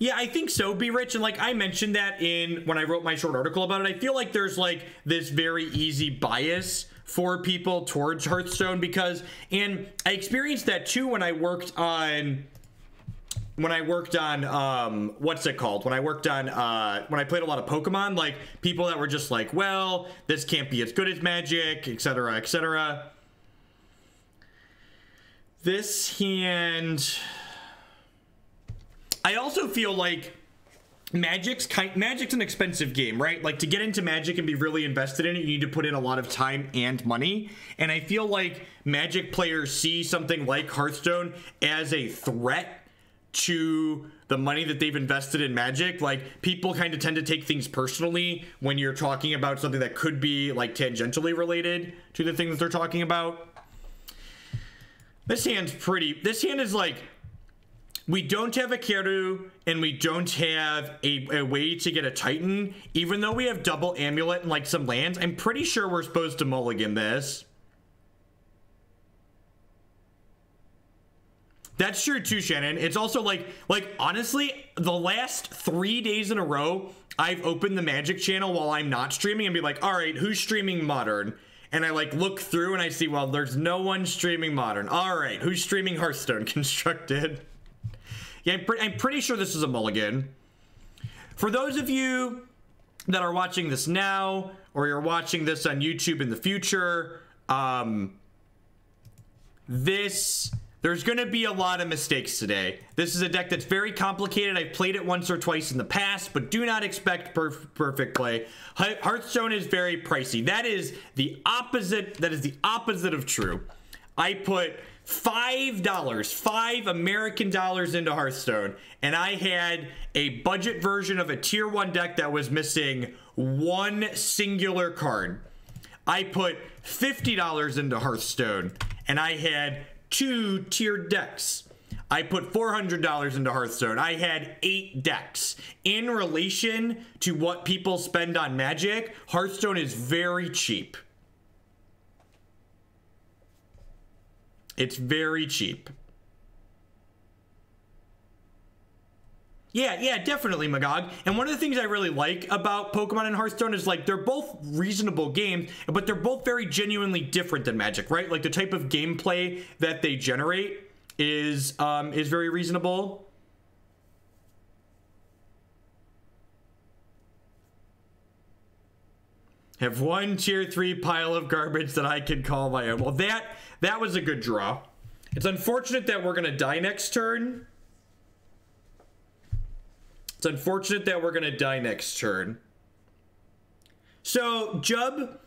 Yeah, I think so, Be Rich. And like I mentioned that in when I wrote my short article about it, I feel like there's like this very easy bias for people towards Hearthstone because, and I experienced that too when I worked on when I worked on um what's it called? When I worked on uh when I played a lot of Pokemon, like people that were just like, well, this can't be as good as Magic, etc., etc. This hand I also feel like Magic's kind Magic's an expensive game, right? Like to get into Magic and be really invested in it, you need to put in a lot of time and money. And I feel like Magic players see something like Hearthstone as a threat to the money that they've invested in Magic. Like people kind of tend to take things personally when you're talking about something that could be like tangentially related to the thing that they're talking about. This hand's pretty. This hand is like we don't have a Keru and we don't have a, a, way to get a Titan. Even though we have double amulet and like some lands, I'm pretty sure we're supposed to mulligan this. That's true too, Shannon. It's also like, like honestly, the last three days in a row, I've opened the Magic channel while I'm not streaming and be like, all right, who's streaming Modern? And I like look through and I see, well, there's no one streaming Modern. All right, who's streaming Hearthstone Constructed? Yeah, I'm, pre I'm pretty sure this is a mulligan. For those of you that are watching this now, or you're watching this on YouTube in the future, um, this there's going to be a lot of mistakes today. This is a deck that's very complicated. I've played it once or twice in the past, but do not expect perf perfect play. Hearthstone is very pricey. That is the opposite. That is the opposite of true. I put five dollars, five American dollars into Hearthstone, and I had a budget version of a tier one deck that was missing one singular card. I put $50 into Hearthstone, and I had two tiered decks. I put $400 into Hearthstone. I had eight decks. In relation to what people spend on Magic, Hearthstone is very cheap. It's very cheap. Yeah, yeah, definitely, Magog. And one of the things I really like about Pokemon and Hearthstone is like they're both reasonable games, but they're both very genuinely different than Magic, right? Like the type of gameplay that they generate is um, is very reasonable. Have one tier three pile of garbage that I can call my own. Well, that that was a good draw. It's unfortunate that we're gonna die next turn. It's unfortunate that we're gonna die next turn. So, Jub,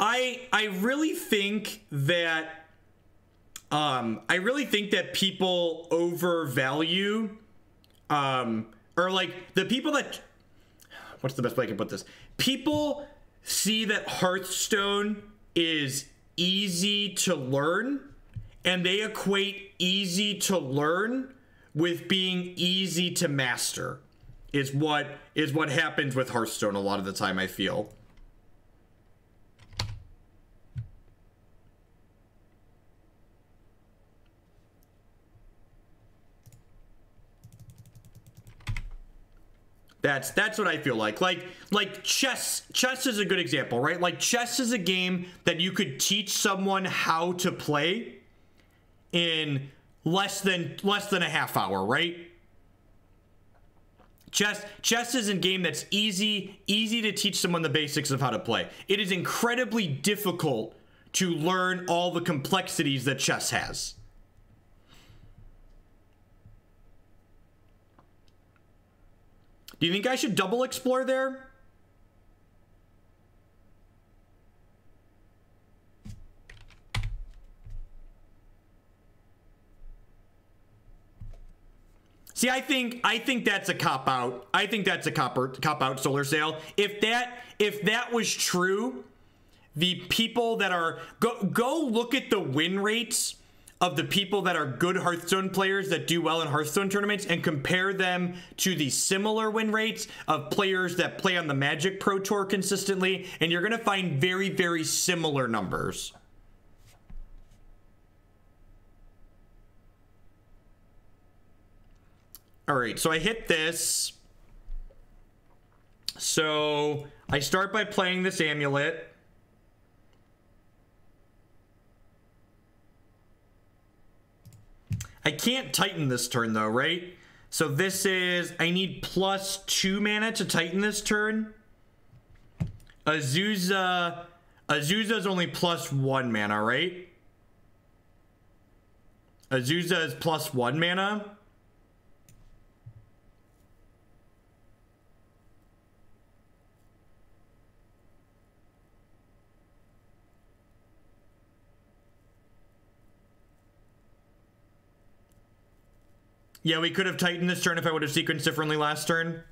I I really think that um I really think that people overvalue um or like the people that what's the best way I can put this? People see that Hearthstone is easy to learn and they equate easy to learn with being easy to master is what is what happens with Hearthstone a lot of the time I feel. That's that's what I feel like. Like like chess chess is a good example, right? Like chess is a game that you could teach someone how to play in less than less than a half hour, right? Chess chess is a game that's easy easy to teach someone the basics of how to play. It is incredibly difficult to learn all the complexities that chess has. Do you think I should double explore there? See, I think I think that's a cop out. I think that's a cop cop out solar sail. If that if that was true, the people that are go go look at the win rates of the people that are good Hearthstone players that do well in Hearthstone tournaments and compare them to the similar win rates of players that play on the Magic Pro Tour consistently, and you're going to find very, very similar numbers. All right, so I hit this. So I start by playing this amulet. I can't Titan this turn though, right? So this is, I need plus two mana to Titan this turn. Azusa, is only plus one mana, right? Azusa is plus one mana. Yeah, we could have Titaned this turn if I would have sequenced differently last turn.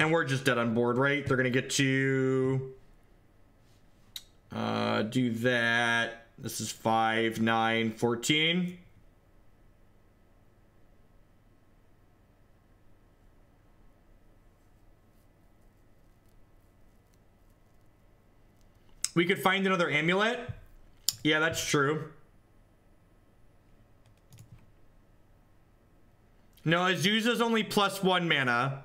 And we're just dead on board, right? They're going to get to uh, do that. This is 5, 9, 14. We could find another amulet. Yeah, that's true. No, Azusa's only plus one mana.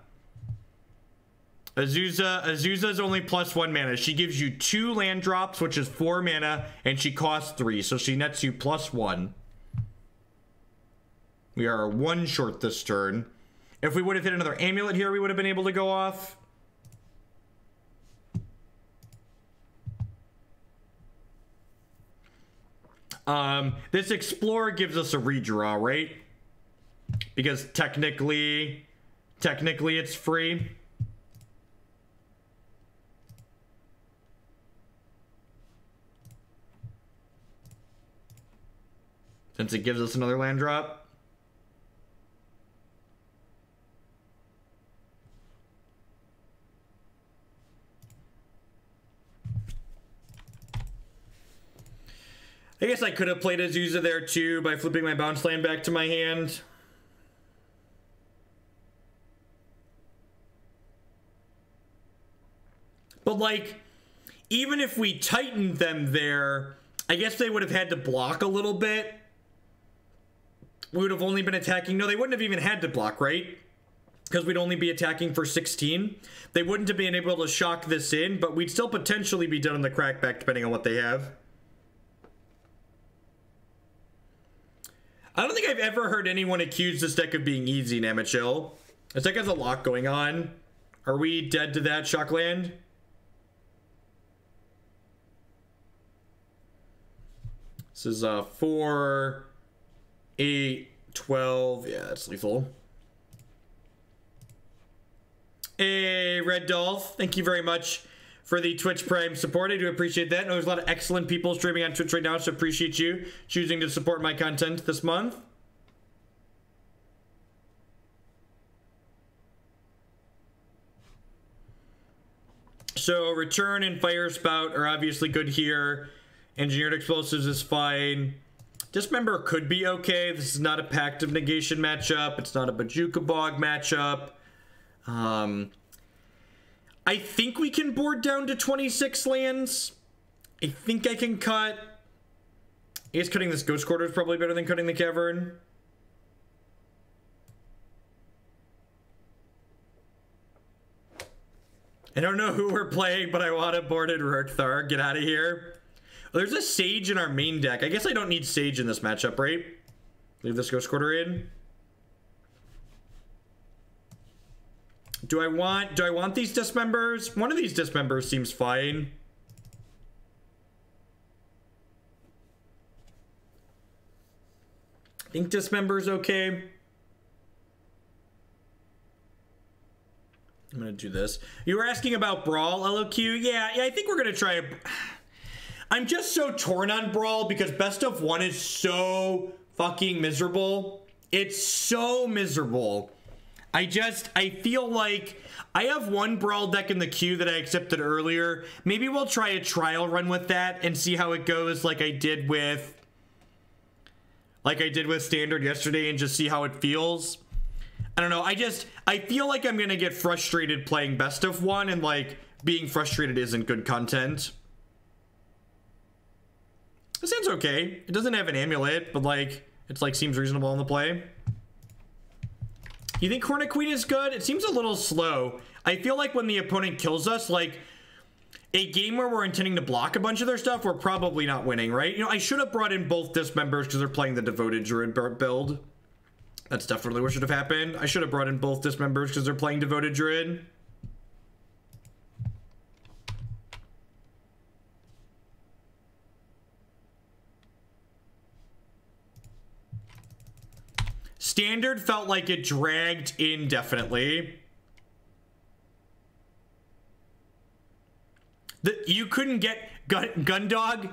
Azusa, Azusa's only plus one mana. She gives you two land drops, which is four mana, and she costs three, so she nets you plus one. We are one short this turn. If we would have hit another amulet here, we would have been able to go off. Um, this Explore gives us a redraw, right? Because technically technically it's free since it gives us another land drop I guess I could have played Azusa there too by flipping my bounce land back to my hand. But like, even if we Titaned them there, I guess they would have had to block a little bit. We would have only been attacking. No, they wouldn't have even had to block, right? Because we'd only be attacking for 16. They wouldn't have been able to shock this in, but we'd still potentially be done in the crackback depending on what they have. I don't think I've ever heard anyone accuse this deck of being easy, Namachill. This deck has a lot going on. Are we dead to that, Shockland? This is uh, 4, 8, 12. Yeah, that's lethal. Hey, Red Dolph. Thank you very much for the Twitch Prime support. I do appreciate that. there's a lot of excellent people streaming on Twitch right now, so appreciate you choosing to support my content this month. So Return and Firespout are obviously good here. Engineered explosives is fine. Dismember could be okay. This is not a Pact of Negation matchup. It's not a Bojuka Bog matchup. Um, I think we can board down to 26 lands. I think I can cut. I guess cutting this Ghost Quarter is probably better than cutting the Cavern. I don't know who we're playing, but I want to a boarded Ruric Thar. Get out of here. There's a Sage in our main deck. I guess I don't need Sage in this matchup, right? Leave this Ghost Quarter in. Do I want do I want these dismembers? One of these dismembers seems fine. I think dismember's okay. I'm gonna do this. You were asking about Brawl, LOQ? Yeah, yeah, I think we're gonna try I'm just so torn on Brawl because best of one is so fucking miserable. It's so miserable. I just, I feel like I have one Brawl deck in the queue that I accepted earlier. Maybe we'll try a trial run with that and see how it goes like I did with, like I did with Standard yesterday and just see how it feels. I don't know. I just, I feel like I'm going to get frustrated playing best of one and like being frustrated isn't good content. It sounds okay. It doesn't have an amulet, but like, it's like seems reasonable on the play. You think Hornet Queen is good? It seems a little slow. I feel like when the opponent kills us, like a game where we're intending to block a bunch of their stuff, we're probably not winning, right? You know, I should have brought in both dismembers because they're playing the Devoted Druid build. That's definitely what should have happened. I should have brought in both dismembers because they're playing Devoted Druid. Standard felt like it dragged indefinitely. The, you couldn't get Gun, Gundog.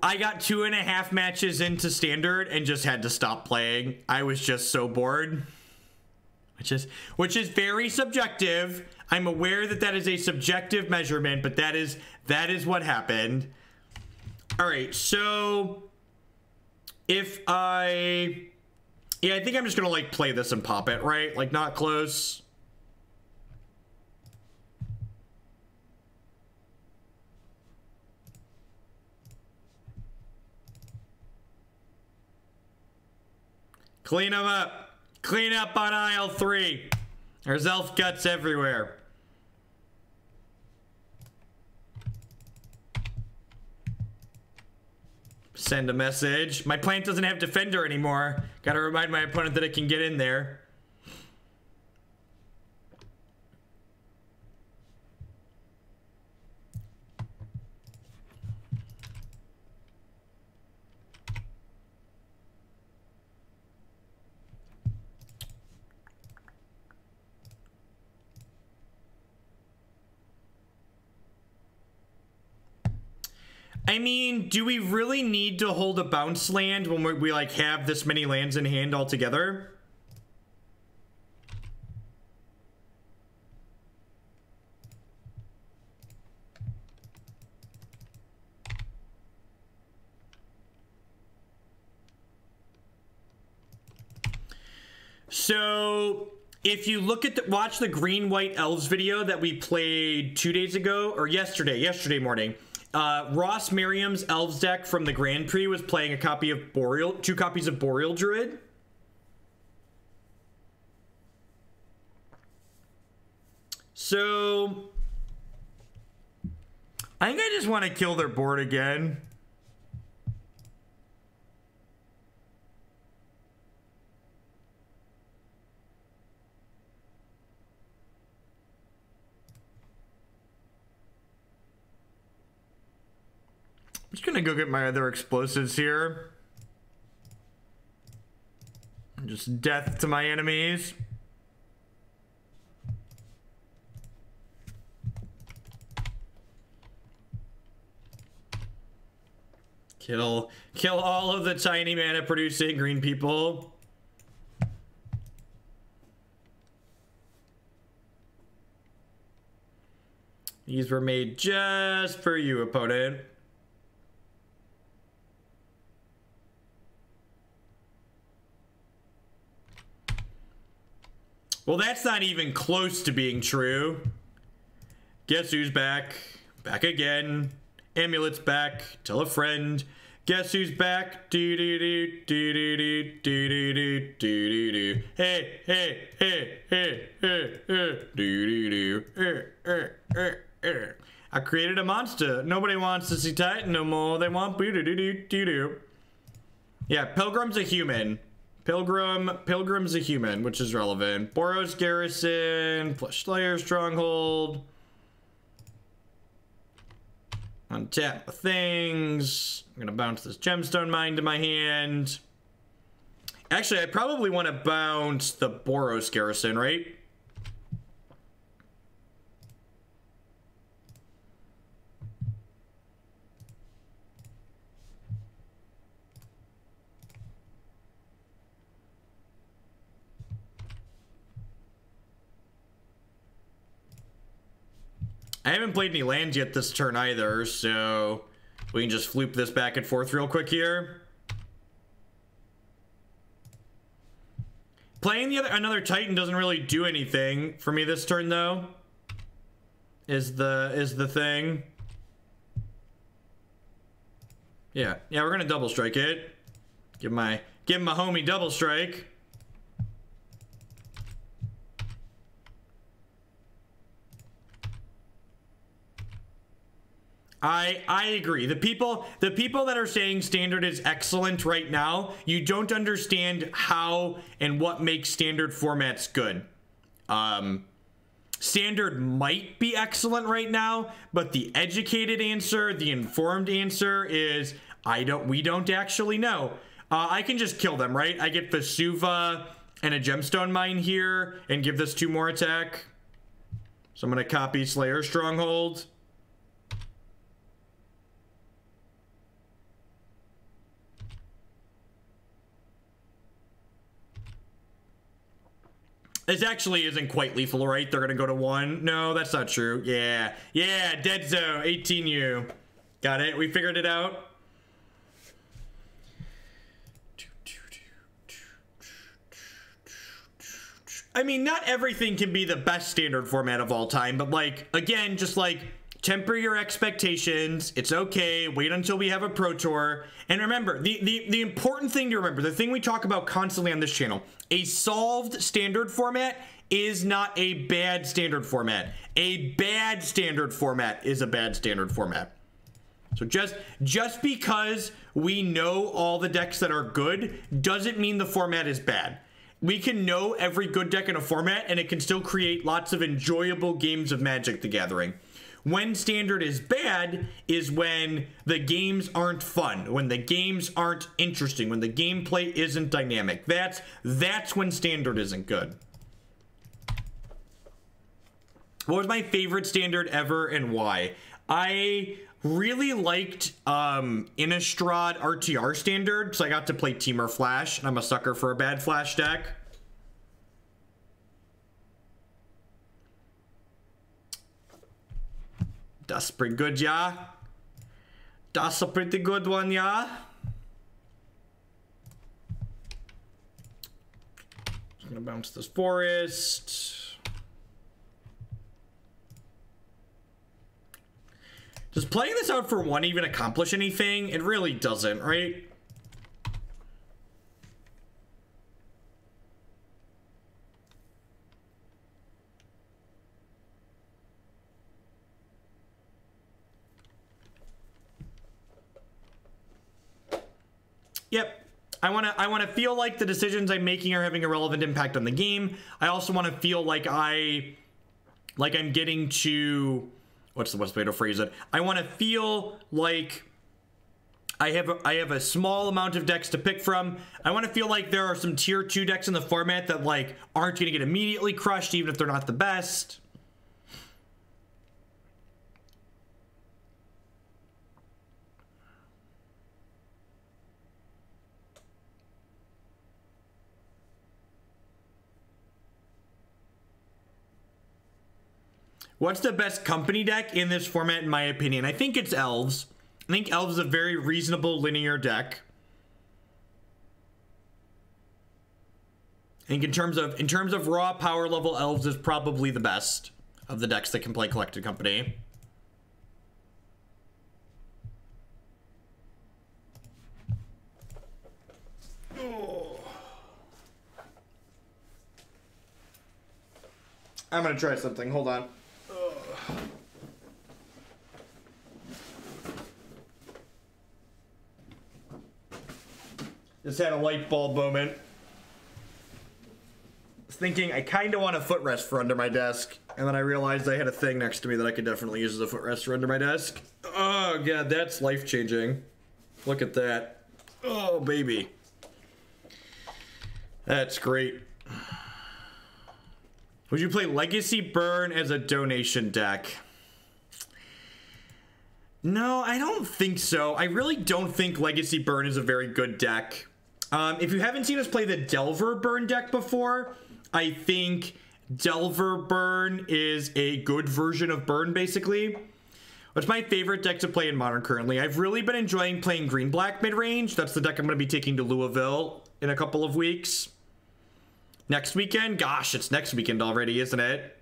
I got two and a half matches into standard and just had to stop playing. I was just so bored. Which is which is very subjective. I'm aware that that is a subjective measurement, but that is that is what happened. All right, so if I yeah, I think I'm just gonna like play this and pop it, right? Like not close. Clean them up. Clean up on aisle three. There's elf guts everywhere. Send a message. My plant doesn't have defender anymore. Gotta remind my opponent that it can get in there. I mean, do we really need to hold a bounce land when we, we like have this many lands in hand altogether? So if you look at the watch the green white elves video that we played two days ago or yesterday, yesterday morning, uh, Ross Merriam's Elves deck from the Grand Prix was playing a copy of Boreal, two copies of Boreal Druid. So, I think I just want to kill their board again. I'm just gonna go get my other explosives here. Just death to my enemies. Kill, kill all of the tiny mana producing green people. These were made just for you, opponent. Well, that's not even close to being true. Guess who's back? Back again. Amulet's back. Tell a friend. Guess who's back? Do do do do do do do do do do do. Hey hey hey hey hey hey do do do. I created a monster. Nobody wants to see Titan no more. They want boo do do do do do. Yeah, Pilgrim's a human. Pilgrim, Pilgrim's a human, which is relevant. Boros Garrison, Flesh Slayer Stronghold. Untap things. I'm gonna bounce this gemstone mine to my hand. Actually, I probably want to bounce the Boros Garrison, right? I haven't played any lands yet this turn either, so we can just floop this back and forth real quick here. Playing the other another Titan doesn't really do anything for me this turn though. Is the is the thing. Yeah, yeah, we're gonna double strike it. Give my give my homie double strike. I I agree. The people the people that are saying standard is excellent right now, you don't understand how and what makes standard formats good. Um standard might be excellent right now, but the educated answer, the informed answer is I don't we don't actually know. Uh, I can just kill them, right? I get Vesuva and a gemstone mine here and give this two more attack. So I'm gonna copy Slayer Stronghold. This actually isn't quite lethal, right? They're gonna go to one. No, that's not true. Yeah, yeah, dead zone, 18U. Got it, we figured it out. I mean, not everything can be the best standard format of all time, but like, again, just like temper your expectations. It's okay. Wait until we have a Pro Tour. And remember, the, the, the important thing to remember, the thing we talk about constantly on this channel, a solved standard format is not a bad standard format. A bad standard format is a bad standard format. So just just because we know all the decks that are good doesn't mean the format is bad. We can know every good deck in a format and it can still create lots of enjoyable games of Magic the Gathering. When standard is bad is when the games aren't fun, when the games aren't interesting, when the gameplay isn't dynamic. That's that's when standard isn't good. What was my favorite standard ever and why? I really liked um, Innistrad RTR standard, so I got to play Temur Flash, and I'm a sucker for a bad Flash deck. That's pretty good, yeah. That's a pretty good one, yeah. Just gonna bounce this forest. Does playing this out for one even accomplish anything? It really doesn't, right? Yep. I want to I want to feel like the decisions I'm making are having a relevant impact on the game. I also want to feel like I like I'm getting to what's the best way to phrase it? I want to feel like I have a, I have a small amount of decks to pick from. I want to feel like there are some tier 2 decks in the format that like aren't going to get immediately crushed even if they're not the best. What's the best company deck in this format, in my opinion? I think it's Elves. I think Elves is a very reasonable linear deck. I think in terms of in terms of raw power level, Elves is probably the best of the decks that can play Collected Company. I'm gonna try something. Hold on. Just had a light bulb moment. Was thinking I kind of want a footrest for under my desk, and then I realized I had a thing next to me that I could definitely use as a footrest for under my desk. Oh god, that's life changing. Look at that. Oh baby. That's great. Would you play Legacy Burn as a donation deck? No, I don't think so. I really don't think Legacy Burn is a very good deck. Um, if you haven't seen us play the Delver Burn deck before, I think Delver Burn is a good version of Burn, basically. What's my favorite deck to play in Modern currently? I've really been enjoying playing Green-Black mid-range. That's the deck I'm going to be taking to Louisville in a couple of weeks. Next weekend? Gosh, it's next weekend already, isn't it?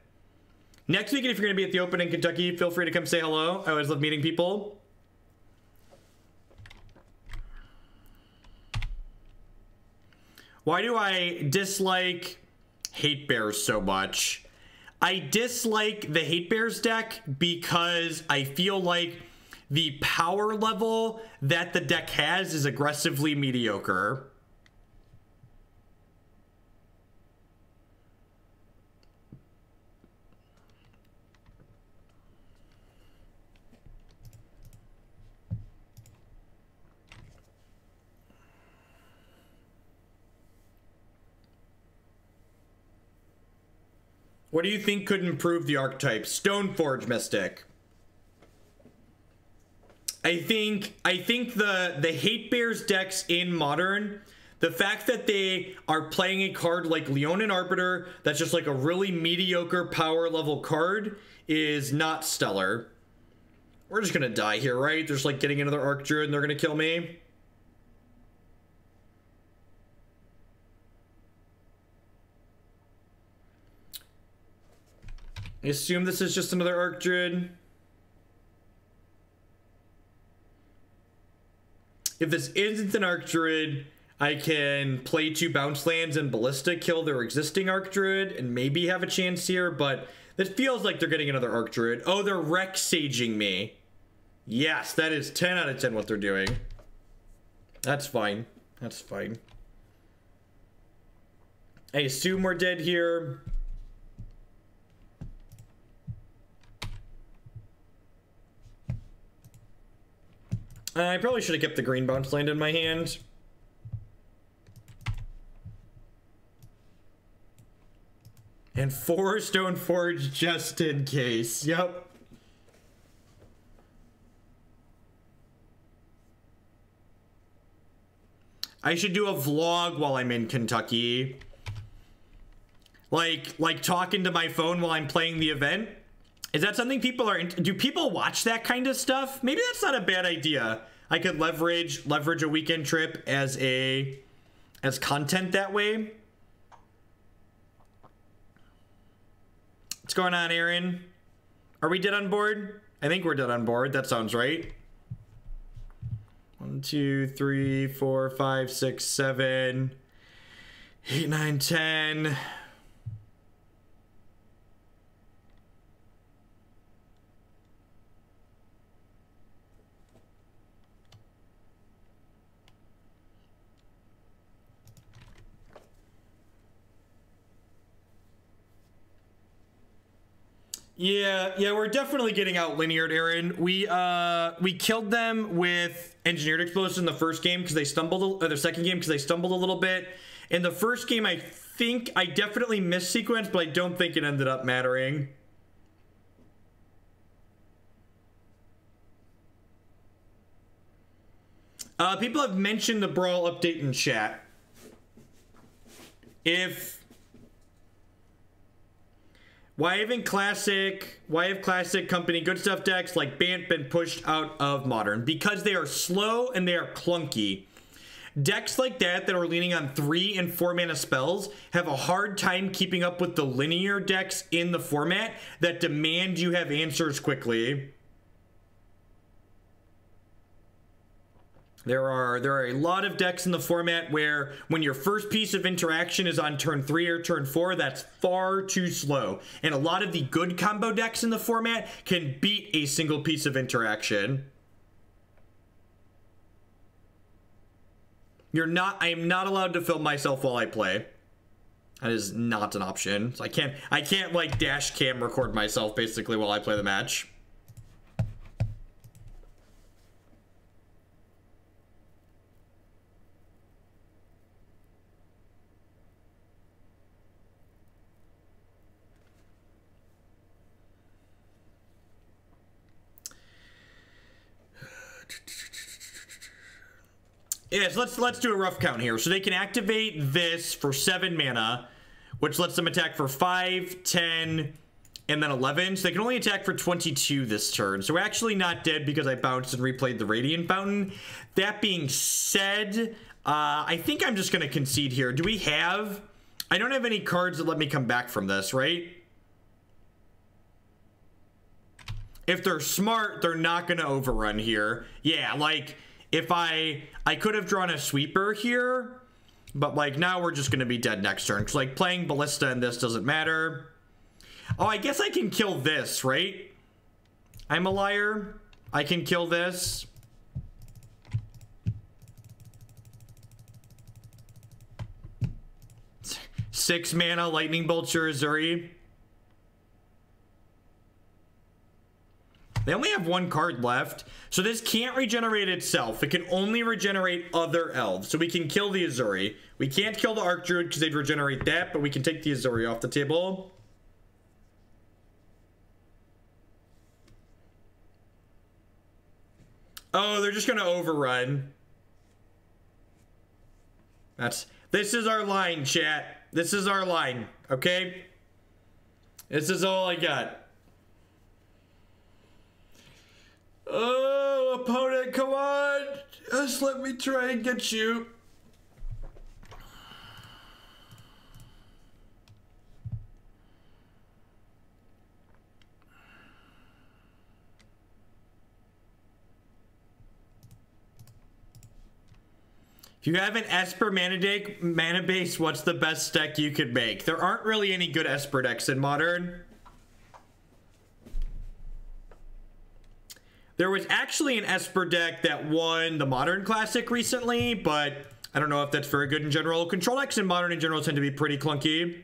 Next weekend, if you're going to be at the Open in Kentucky, feel free to come say hello. I always love meeting people. Why do I dislike Hate Bears so much? I dislike the Hate Bears deck because I feel like the power level that the deck has is aggressively mediocre. What do you think could improve the archetype? Stoneforge Mystic. I think I think the the hate bears decks in modern, the fact that they are playing a card like Leonin Arbiter that's just like a really mediocre power level card is not stellar. We're just gonna die here, right? There's like getting another Archdruid and they're gonna kill me. I assume this is just another Archdruid. If this isn't an Archdruid, I can play two bounce lands and Ballista, kill their existing Archdruid, and maybe have a chance here, but this feels like they're getting another Archdruid. Oh, they're Rec Saging me. Yes, that is 10 out of 10 what they're doing. That's fine. That's fine. I assume we're dead here. I probably should have kept the green bounce land in my hand. And four stone forge just in case. Yep. I should do a vlog while I'm in Kentucky. Like, like talking to my phone while I'm playing the event. Is that something people are do people watch that kind of stuff? Maybe that's not a bad idea. I could leverage leverage a weekend trip as a as content that way. What's going on, Aaron? Are we dead on board? I think we're dead on board. That sounds right. One, two, three, four, five, six, seven, eight, nine, ten. Yeah, yeah, we're definitely getting out lineared, Aaron. We uh we killed them with engineered explosion in the first game because they stumbled, or the second game because they stumbled a little bit. In the first game, I think I definitely missed sequence, but I don't think it ended up mattering. Uh, people have mentioned the Brawl update in chat. If why classic, why have classic company good stuff decks like Bant been pushed out of modern? Because they are slow and they are clunky. Decks like that that are leaning on three and four mana spells have a hard time keeping up with the linear decks in the format that demand you have answers quickly. There are there are a lot of decks in the format where when your first piece of interaction is on turn 3 or turn 4, that's far too slow. And a lot of the good combo decks in the format can beat a single piece of interaction. You're not I am not allowed to film myself while I play. That is not an option. So I can't I can't like dash cam record myself basically while I play the match. Yes, let's let's do a rough count here. So they can activate this for seven mana, which lets them attack for five, 10, and then 11. So they can only attack for 22 this turn. So we're actually not dead because I bounced and replayed the Radiant Fountain. That being said, uh, I think I'm just going to concede here. Do we have... I don't have any cards that let me come back from this, right? If they're smart, they're not going to overrun here. Yeah, like if I I could have drawn a sweeper here, but like now we're just gonna be dead next turn. Cause like playing ballista and this doesn't matter. Oh, I guess I can kill this, right? I'm a liar. I can kill this. Six mana Lightning Bolt Ezuri. They only have one card left. So this can't regenerate itself. It can only regenerate other elves. So we can kill the Ezuri. We can't kill the Archdruid because they'd regenerate that, but we can take the Ezuri off the table. Oh, they're just going to overrun. That's this is our line, chat. This is our line, okay? This is all I got. Oh, opponent, come on. Just let me try and get you. If you have an Esper mana deck, mana base, what's the best deck you could make? There aren't really any good Esper decks in Modern. There was actually an Esper deck that won the Modern Classic recently, but I don't know if that's very good in general. Control decks in Modern in general tend to be pretty clunky.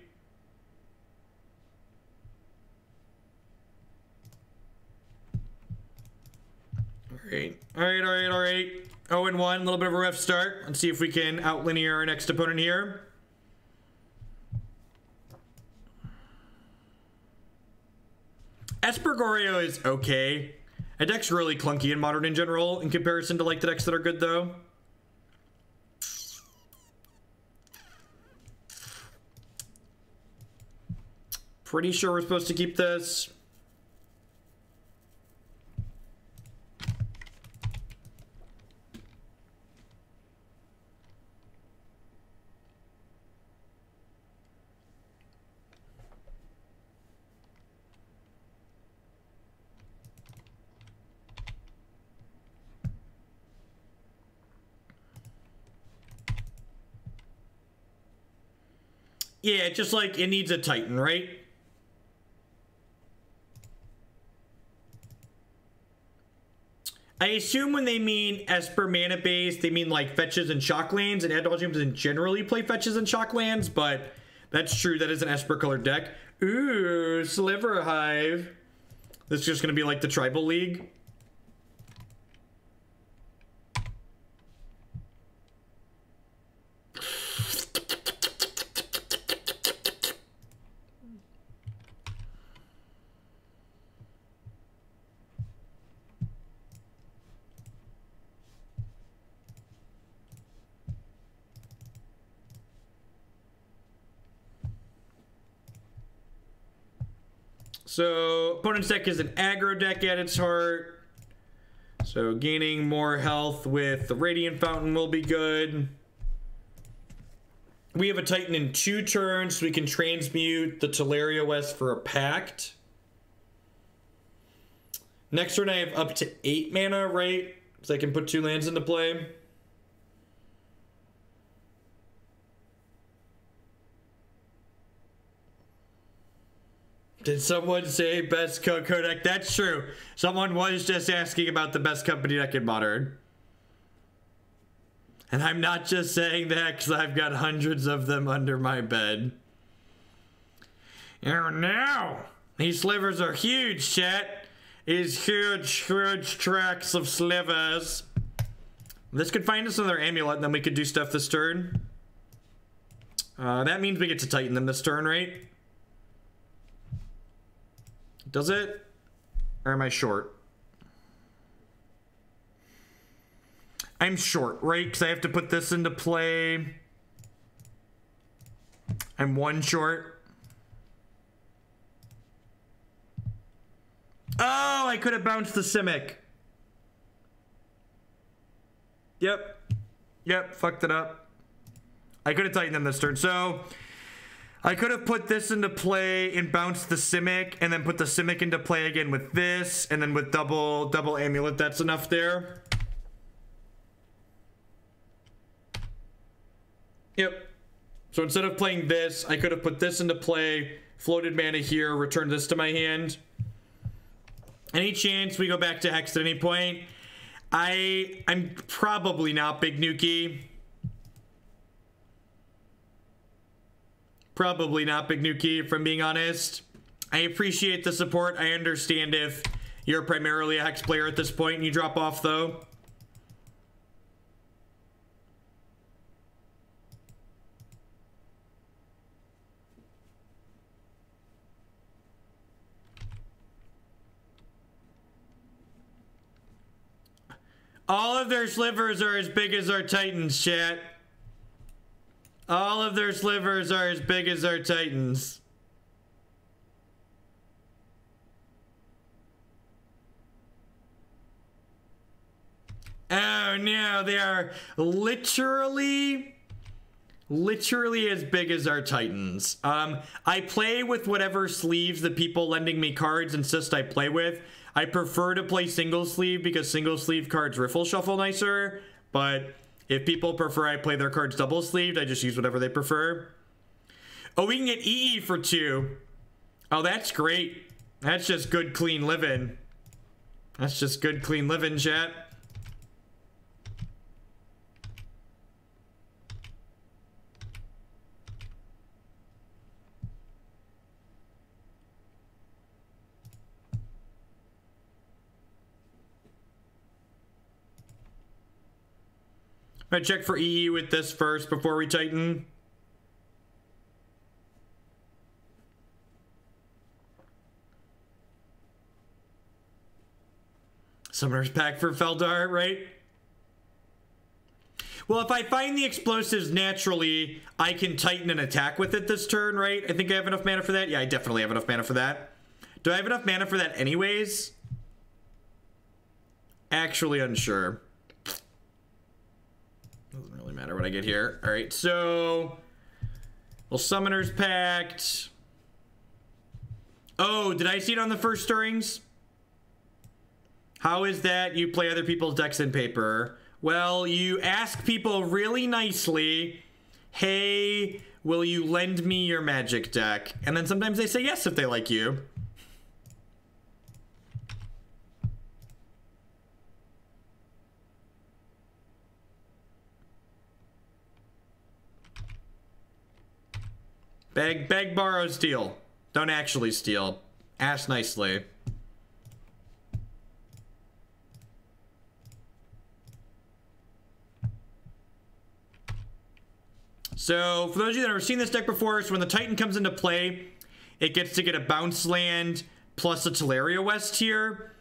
All right, all right, all right, all right. 0 and 1, a little bit of a rough start. Let's see if we can outlinear our next opponent here. Espergorio is okay. A deck's really clunky in Modern in general in comparison to like the decks that are good though. Pretty sure we're supposed to keep this. Yeah, just like it needs a Titan, right? I assume when they mean Esper mana base, they mean like fetches and shocklands, and Adolgium doesn't generally play fetches and shocklands, but that's true. That is an Esper colored deck. Ooh, Sliver Hive. This is just going to be like the Tribal League. So opponent's deck is an aggro deck at its heart. So gaining more health with the Radiant Fountain will be good. We have a Titan in two turns, so we can transmute the Tolaria West for a Pact. Next turn I have up to eight mana, right? So I can put two lands into play. Did someone say best Coco deck? That's true. Someone was just asking about the best company that in Modern. And I'm not just saying that because I've got hundreds of them under my bed. Oh no! These slivers are huge, chat. These huge, huge tracks of slivers. This could find us another amulet, and then we could do stuff this turn. Uh, that means we get to Titan them this turn, right? Does it? Or am I short? I'm short, right? Because I have to put this into play. I'm one short. Oh, I could have bounced the Simic. Yep. Yep, fucked it up. I could have Titaned them this turn. So, I could have put this into play and bounced the Simic and then put the Simic into play again with this and then with double double amulet that's enough there. Yep. So instead of playing this, I could have put this into play, floated mana here, returned this to my hand. Any chance we go back to Hex at any point? I I'm probably not Big Nuki. Probably not Big Nuki, if I'm being honest. I appreciate the support. I understand if you're primarily a Hex player at this point and you drop off, though. All of their slivers are as big as our Titans, chat. All of their slivers are as big as our Titans. Oh no, they are literally literally as big as our titans. Um, I play with whatever sleeves the people lending me cards insist I play with. I prefer to play single sleeve because single sleeve cards riffle shuffle nicer, but if people prefer I play their cards double sleeved, I just use whatever they prefer. Oh, we can get EE for two. Oh, that's great. That's just good, clean living. That's just good, clean living, chat. I check for EE with this first before we Titan. Summoner's pack for Feldar, right? Well, if I find the explosives naturally, I can Titan an attack with it this turn, right? I think I have enough mana for that. Yeah, I definitely have enough mana for that. Do I have enough mana for that anyways? Actually unsure matter what I get here. All right, so well, summoners pact. Oh, did I see it on the first stirrings? How is that you play other people's decks in paper? Well, you ask people really nicely, hey, will you lend me your magic deck? And then sometimes they say yes if they like you. Beg, beg, borrow, steal. Don't actually steal. Ask nicely. So, for those of you that have seen this deck before, so when the Titan comes into play, it gets to get a bounce land plus a Tolaria West here.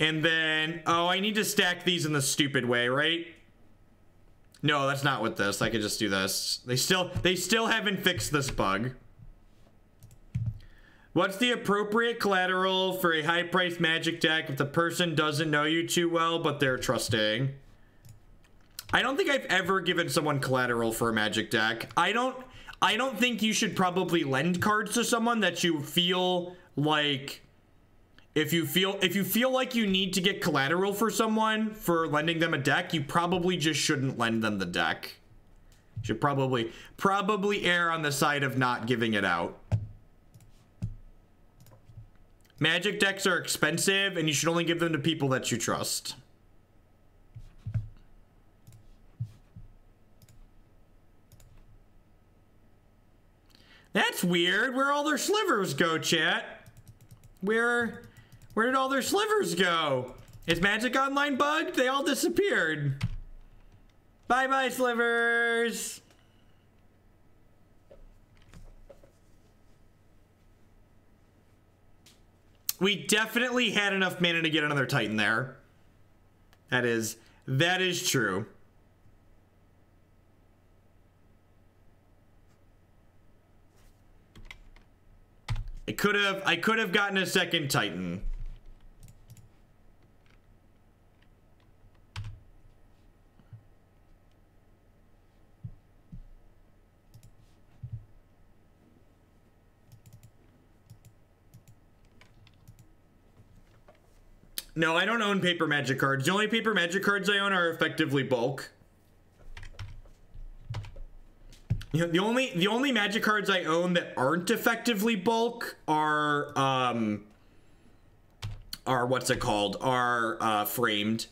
And then, oh, I need to stack these in the stupid way, right? No, that's not with this. I could just do this. They still they still haven't fixed this bug. What's the appropriate collateral for a high-priced magic deck if the person doesn't know you too well, but they're trusting? I don't think I've ever given someone collateral for a magic deck. I don't I don't think you should probably lend cards to someone that you feel like if you feel if you feel like you need to get collateral for someone for lending them a deck, you probably just shouldn't lend them the deck. Should probably probably err on the side of not giving it out. Magic decks are expensive and you should only give them to people that you trust. That's weird. Where all their slivers go, chat? Where where did all their slivers go? Is Magic Online bugged? They all disappeared. Bye-bye, slivers. We definitely had enough mana to get another Titan there. That is, that is true. I could have, I could have gotten a second Titan. No, I don't own paper magic cards. The only paper magic cards I own are effectively bulk. You know, the only the only magic cards I own that aren't effectively bulk are um are what's it called? Are uh, framed.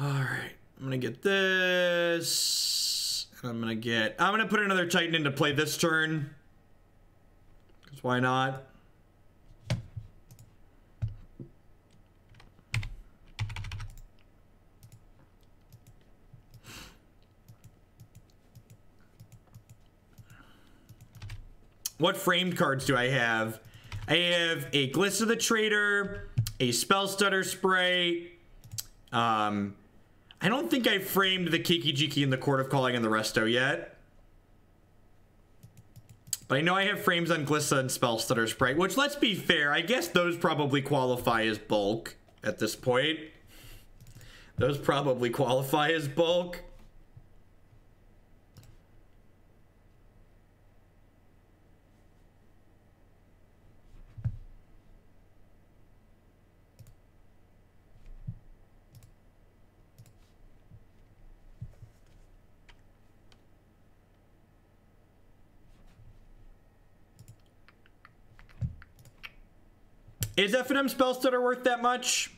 All right, I'm gonna get this. I'm gonna get. I'm gonna put another Titan into play this turn. Why not? What framed cards do I have? I have a Glissa the Traitor, a Spellstutter Sprite. Um, I don't think I framed the Kiki-Jiki and the Court of Calling and the Resto yet. But I know I have frames on Glissa and Spellstutter Sprite, which let's be fair, I guess those probably qualify as bulk at this point. Those probably qualify as bulk. Is FNM Spellstutter worth that much?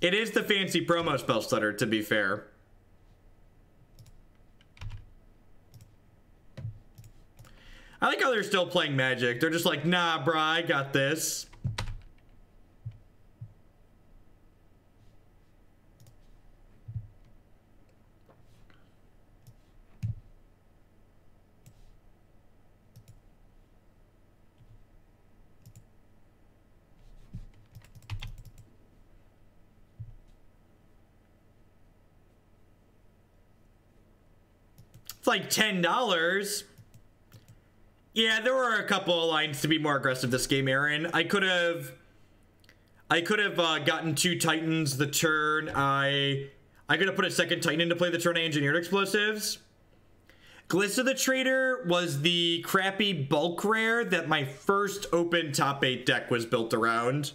It is the fancy promo Spellstutter, to be fair. I like how they're still playing Magic. They're just like, nah, brah, I got this. It's like $10. Yeah, there were a couple of lines to be more aggressive this game, Aaron. I could have... I could have uh, gotten two Titans the turn I... I could have put a second Titan into play the turn I engineered explosives. Glissa the Traitor was the crappy bulk rare that my first open top 8 deck was built around.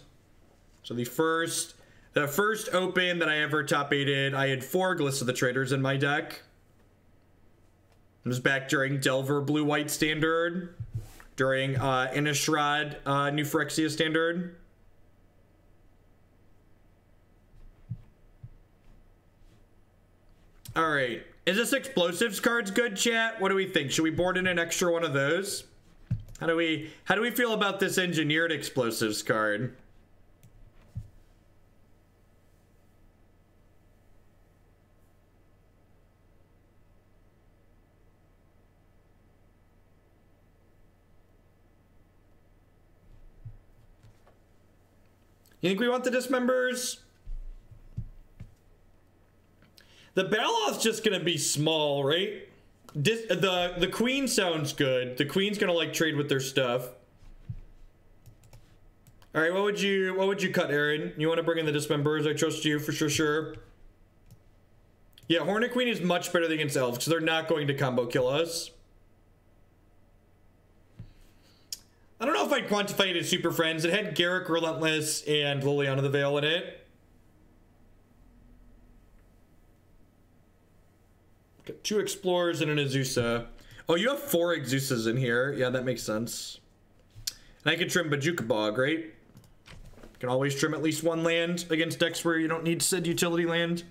So the first... The first open that I ever top 8 I had four Glissa the Traitors in my deck. Was back during Delver Blue White Standard, during uh, Innistrad uh, New Phyrexia Standard. All right. Is this explosives cards good, chat? What do we think? Should we board in an extra one of those? How do we how do we feel about this engineered explosives card? You think we want the dismembers? The Baloth's just gonna be small, right? Dis the the queen sounds good. The queen's gonna like trade with their stuff. All right, what would you what would you cut, Aaron? You want to bring in the dismembers? I trust you for sure. Sure. Yeah, Hornet Queen is much better against elves because they're not going to combo kill us. I don't know if I'd quantify it as Super Friends. It had Garruk, Relentless and Liliana the Veil in it. Got two Explorers and an Azusa. Oh, you have four Azusas in here. Yeah, that makes sense. And I could trim Bojuka Bog, right? You Can always trim at least one land against decks where you don't need said utility land.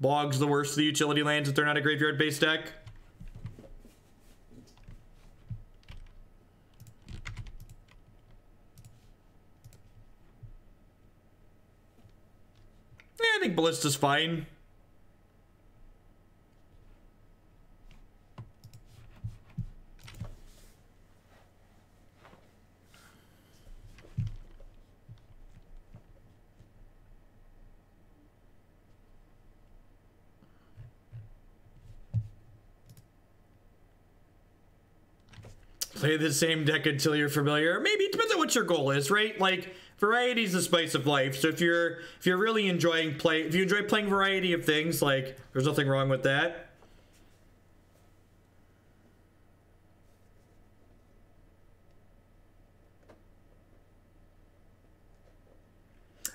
Bog's the worst of the utility lands if they're not a graveyard-based deck. I think Ballista's fine. Play the same deck until you're familiar. Maybe it depends on what your goal is, right? Like variety is the spice of life. So if you're if you're really enjoying play, if you enjoy playing variety of things, like there's nothing wrong with that.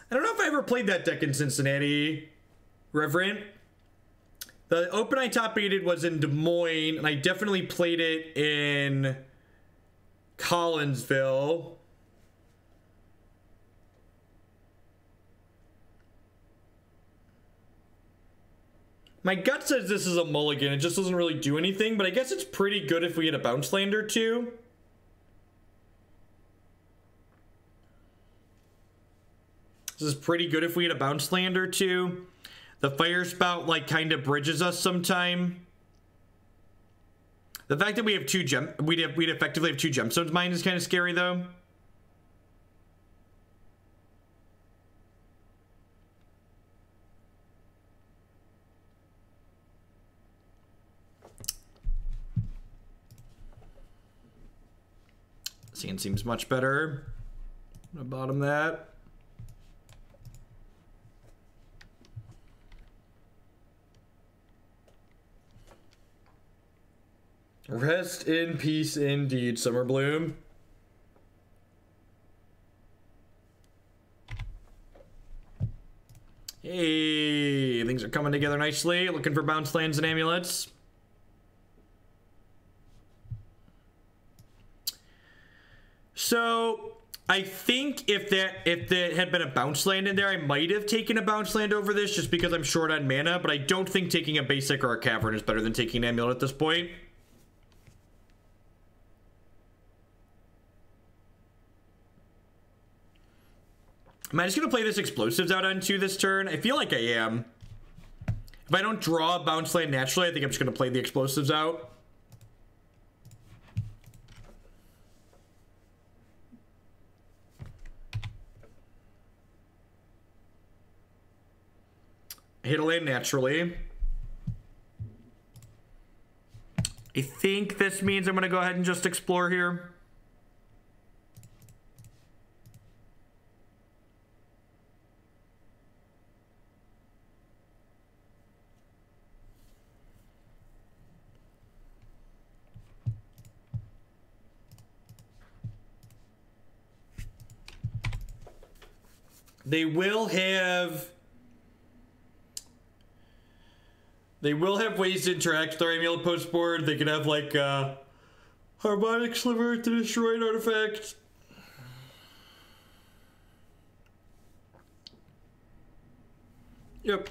I don't know if I ever played that deck in Cincinnati, Reverend. The open I top aided was in Des Moines, and I definitely played it in Collinsville. My gut says this is a mulligan. It just doesn't really do anything, but I guess it's pretty good if we get a bounce land or two. This is pretty good if we get a bounce land or two. The Firespout like kind of bridges us sometime. The fact that we have two gem we'd have, we'd effectively have two gemstones mine is kind of scary though. Sand seems much better. I'm gonna bottom that. Rest in peace indeed, Summer Bloom. Hey, things are coming together nicely. Looking for bounce lands and amulets. So I think if that if there had been a bounce land in there, I might have taken a bounce land over this just because I'm short on mana, but I don't think taking a basic or a cavern is better than taking an amulet at this point. Am I just going to play this explosives out onto this turn? I feel like I am. If I don't draw a bounce land naturally, I think I'm just going to play the explosives out. Hit a land naturally. I think this means I'm going to go ahead and just explore here. They will have They will have ways to interact with our amulet post board. They could have like uh, harmonic sliver to destroy an artifact. Yep.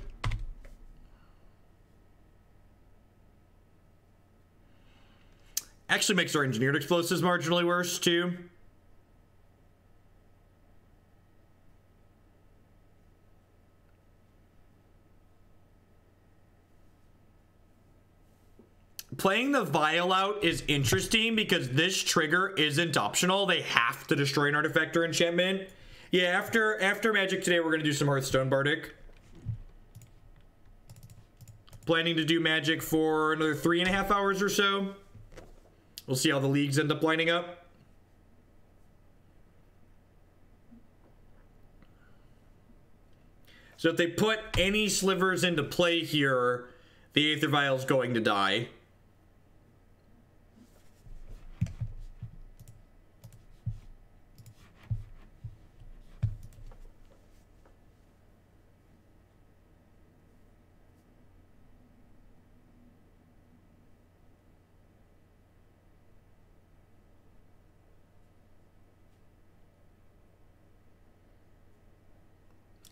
Actually makes our engineered explosives marginally worse too. Playing the vial out is interesting because this trigger isn't optional. They have to destroy an artifact or enchantment. Yeah, after after magic today, we're gonna do some Hearthstone Bardic. Planning to do magic for another three and a half hours or so. We'll see how the leagues end up lining up. So if they put any slivers into play here, the Aether Vial is going to die.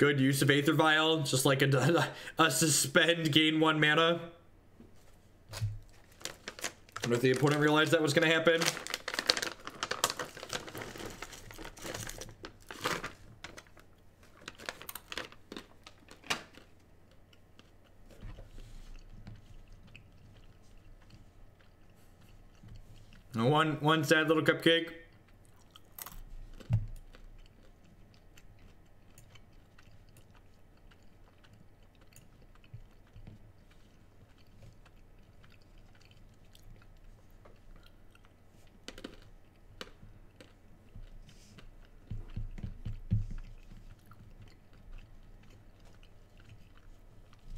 Good use of Aether Vial, just like a, a suspend gain one mana. Wonder if the opponent realized that was going to happen. One, one sad little cupcake.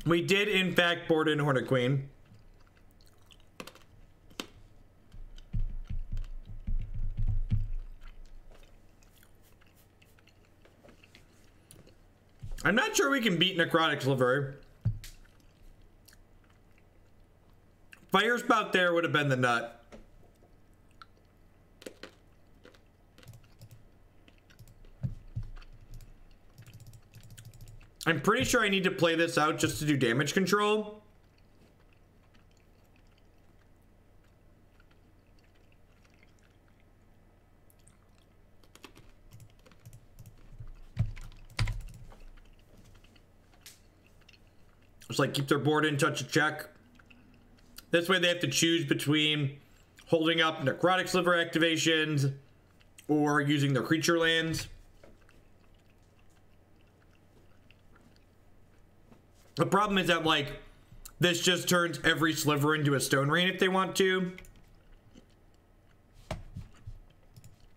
We did, in fact, board in Hornet Queen. I'm not sure we can beat Necrotic Sliver. Firespout there would have been the nut. I'm pretty sure I need to play this out just to do damage control. Just like keep their board in touch a check. This way they have to choose between holding up necrotic sliver activations or using their creature lands. The problem is that like this just turns every sliver into a stone rain if they want to.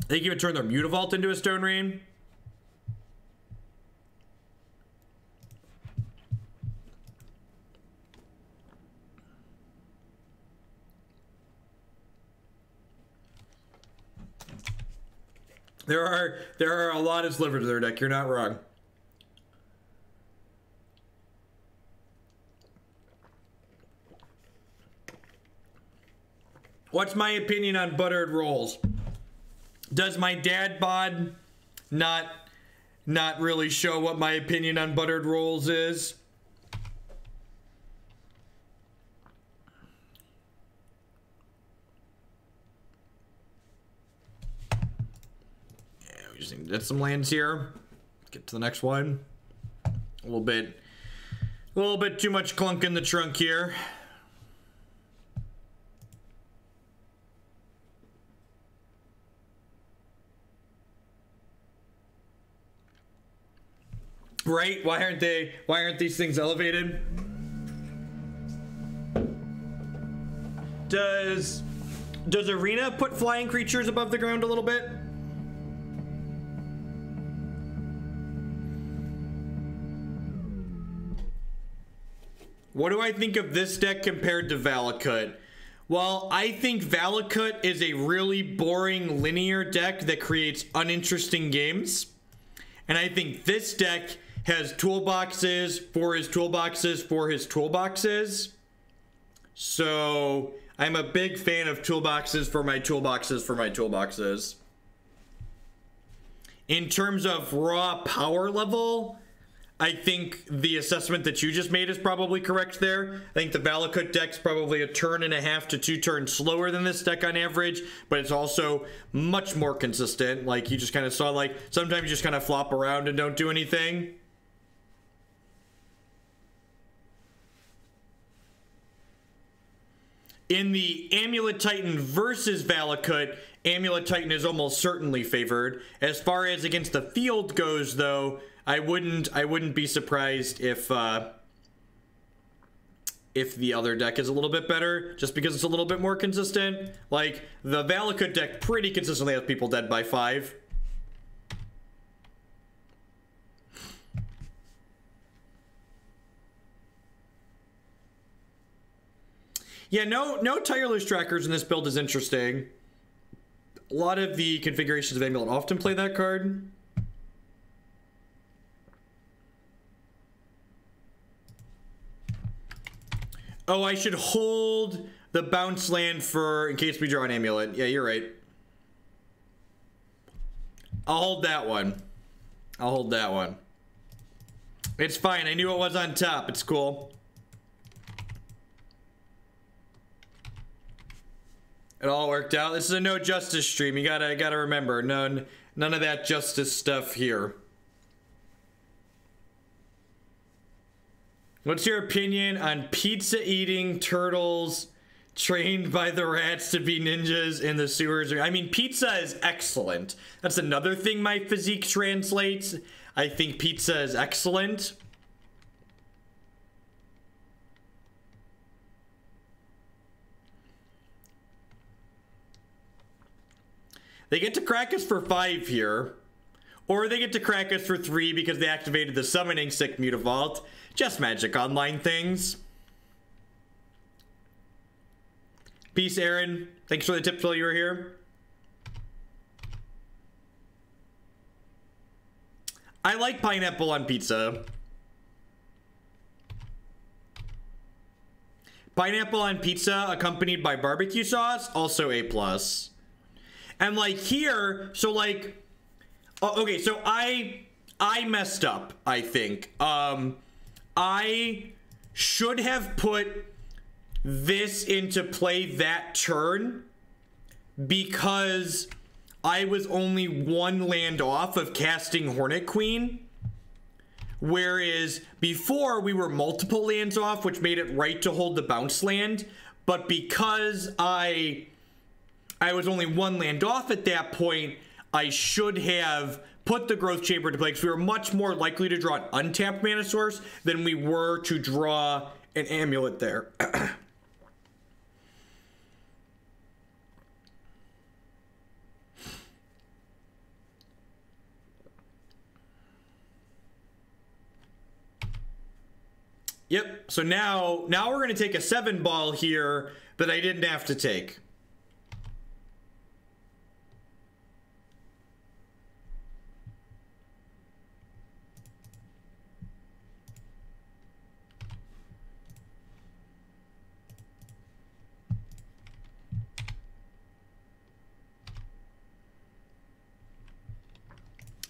They can even turn their mutavault into a stone rain. There are there are a lot of slivers in their deck. You're not wrong. What's my opinion on buttered rolls? Does my dad bod not not really show what my opinion on buttered rolls is? Yeah, we just need to get some lands here. Get to the next one. A little bit, a little bit too much clunk in the trunk here. Right? Why aren't they? Why aren't these things elevated? Does does Arena put flying creatures above the ground a little bit? What do I think of this deck compared to Valakut? Well, I think Valakut is a really boring linear deck that creates uninteresting games. And I think this deck has toolboxes for his toolboxes for his toolboxes. So I'm a big fan of toolboxes for my toolboxes for my toolboxes. In terms of raw power level, I think the assessment that you just made is probably correct there. I think the Valakut deck's probably a turn and a half to two turns slower than this deck on average, but it's also much more consistent. Like you just kind of saw, like sometimes you just kind of flop around and don't do anything. In the Amulet Titan versus Valakut, Amulet Titan is almost certainly favored. As far as against the field goes, though, I wouldn't I wouldn't be surprised if uh, if the other deck is a little bit better, just because it's a little bit more consistent. Like the Valakut deck pretty consistently has people dead by five. Yeah, no no tireless trackers in this build is interesting. A lot of the configurations of Amulet often play that card. Oh, I should hold the bounce land for in case we draw an amulet. Yeah, you're right. I'll hold that one. I'll hold that one. It's fine. I knew it was on top. It's cool. It all worked out. This is a no justice stream. You gotta gotta remember, none none of that justice stuff here. What's your opinion on pizza eating turtles trained by the rats to be ninjas in the sewers? I mean, pizza is excellent. That's another thing my physique translates. I think pizza is excellent. They get to crack us for five here. Or they get to crack us for three because they activated the summoning sick Mutavault. Just magic online things. Peace, Aaron. Thanks for the tip while you were here. I like pineapple on pizza. Pineapple on pizza accompanied by barbecue sauce, also A plus. And like here, so like, oh, okay, so I I messed up. I think um, I should have put this into play that turn because I was only one land off of casting Hornet Queen. Whereas before we were multiple lands off, which made it right to hold the bounce land. But because I I was only one land off at that point, I should have put the growth chamber to play because we were much more likely to draw an untapped mana source than we were to draw an amulet there. Yep. So now, now we're going to take a seven ball here that I didn't have to take.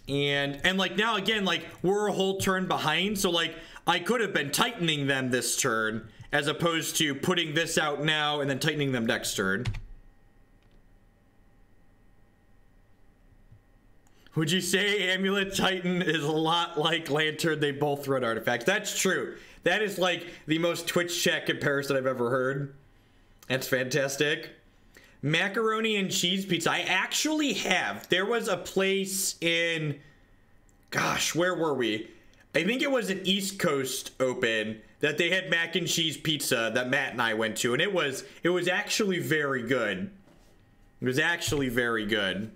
And and like now again like we're a whole turn behind so like i could have been Titaning them this turn as opposed to putting this out now and then Titaning them next turn. Would you say amulet titan is a lot like lantern? They both run artifacts. That's true. That is like the most twitch chat comparison i've ever heard. That's fantastic macaroni and cheese pizza. I actually have. There was a place in, gosh, where were we? I think it was an East Coast Open that they had mac and cheese pizza that Matt and I went to, and it was it was actually very good. It was actually very good.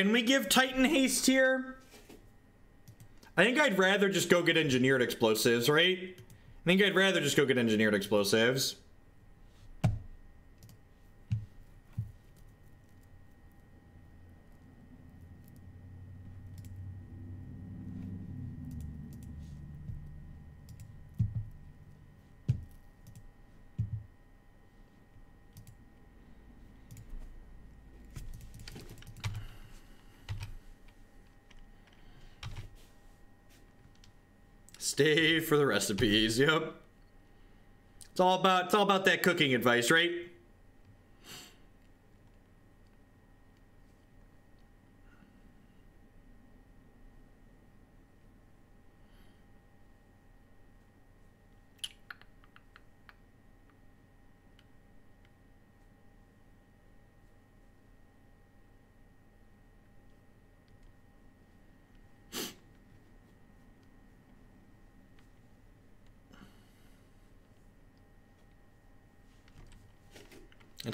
Can we give Titan haste here? I think I'd rather just go get engineered explosives, right? I think I'd rather just go get engineered explosives. Stay for the recipes. Yep. It's all about it's all about that cooking advice, right?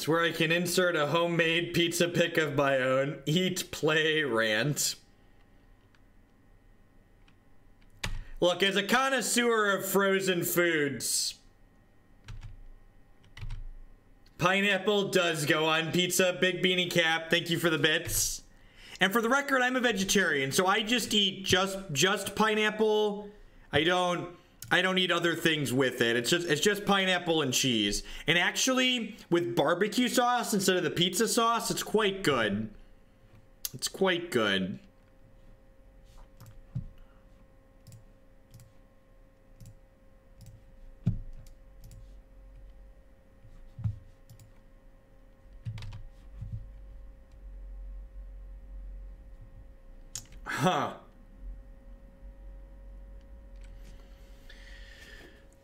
Where I can insert a homemade pizza pick of my own. Eat, play, rant. Look, as a connoisseur of frozen foods, pineapple does go on pizza. Big beanie cap, thank you for the bits. And for the record, I'm a vegetarian, so I just eat just just pineapple. I don't I don't eat other things with it. It's just it's just pineapple and cheese. And actually, with barbecue sauce instead of the pizza sauce, it's quite good. It's quite good. Huh.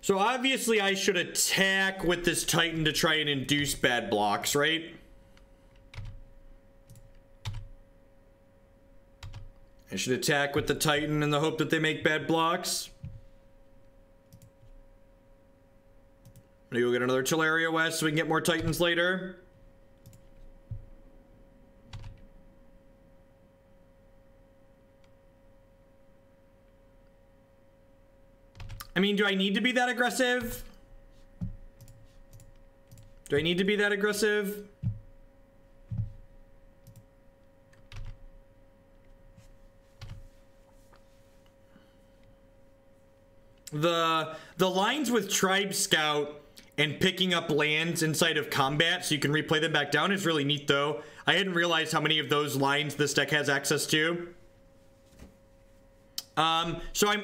So obviously I should attack with this Titan to try and induce bad blocks, right? I should attack with the Titan in the hope that they make bad blocks. I'm gonna go get another Tolaria West so we can get more Titans later. I mean, do I need to be that aggressive? Do I need to be that aggressive? The the lines with Tribe Scout and picking up lands inside of combat so you can replay them back down is really neat though. I hadn't realized how many of those lines this deck has access to. Um, so I'm...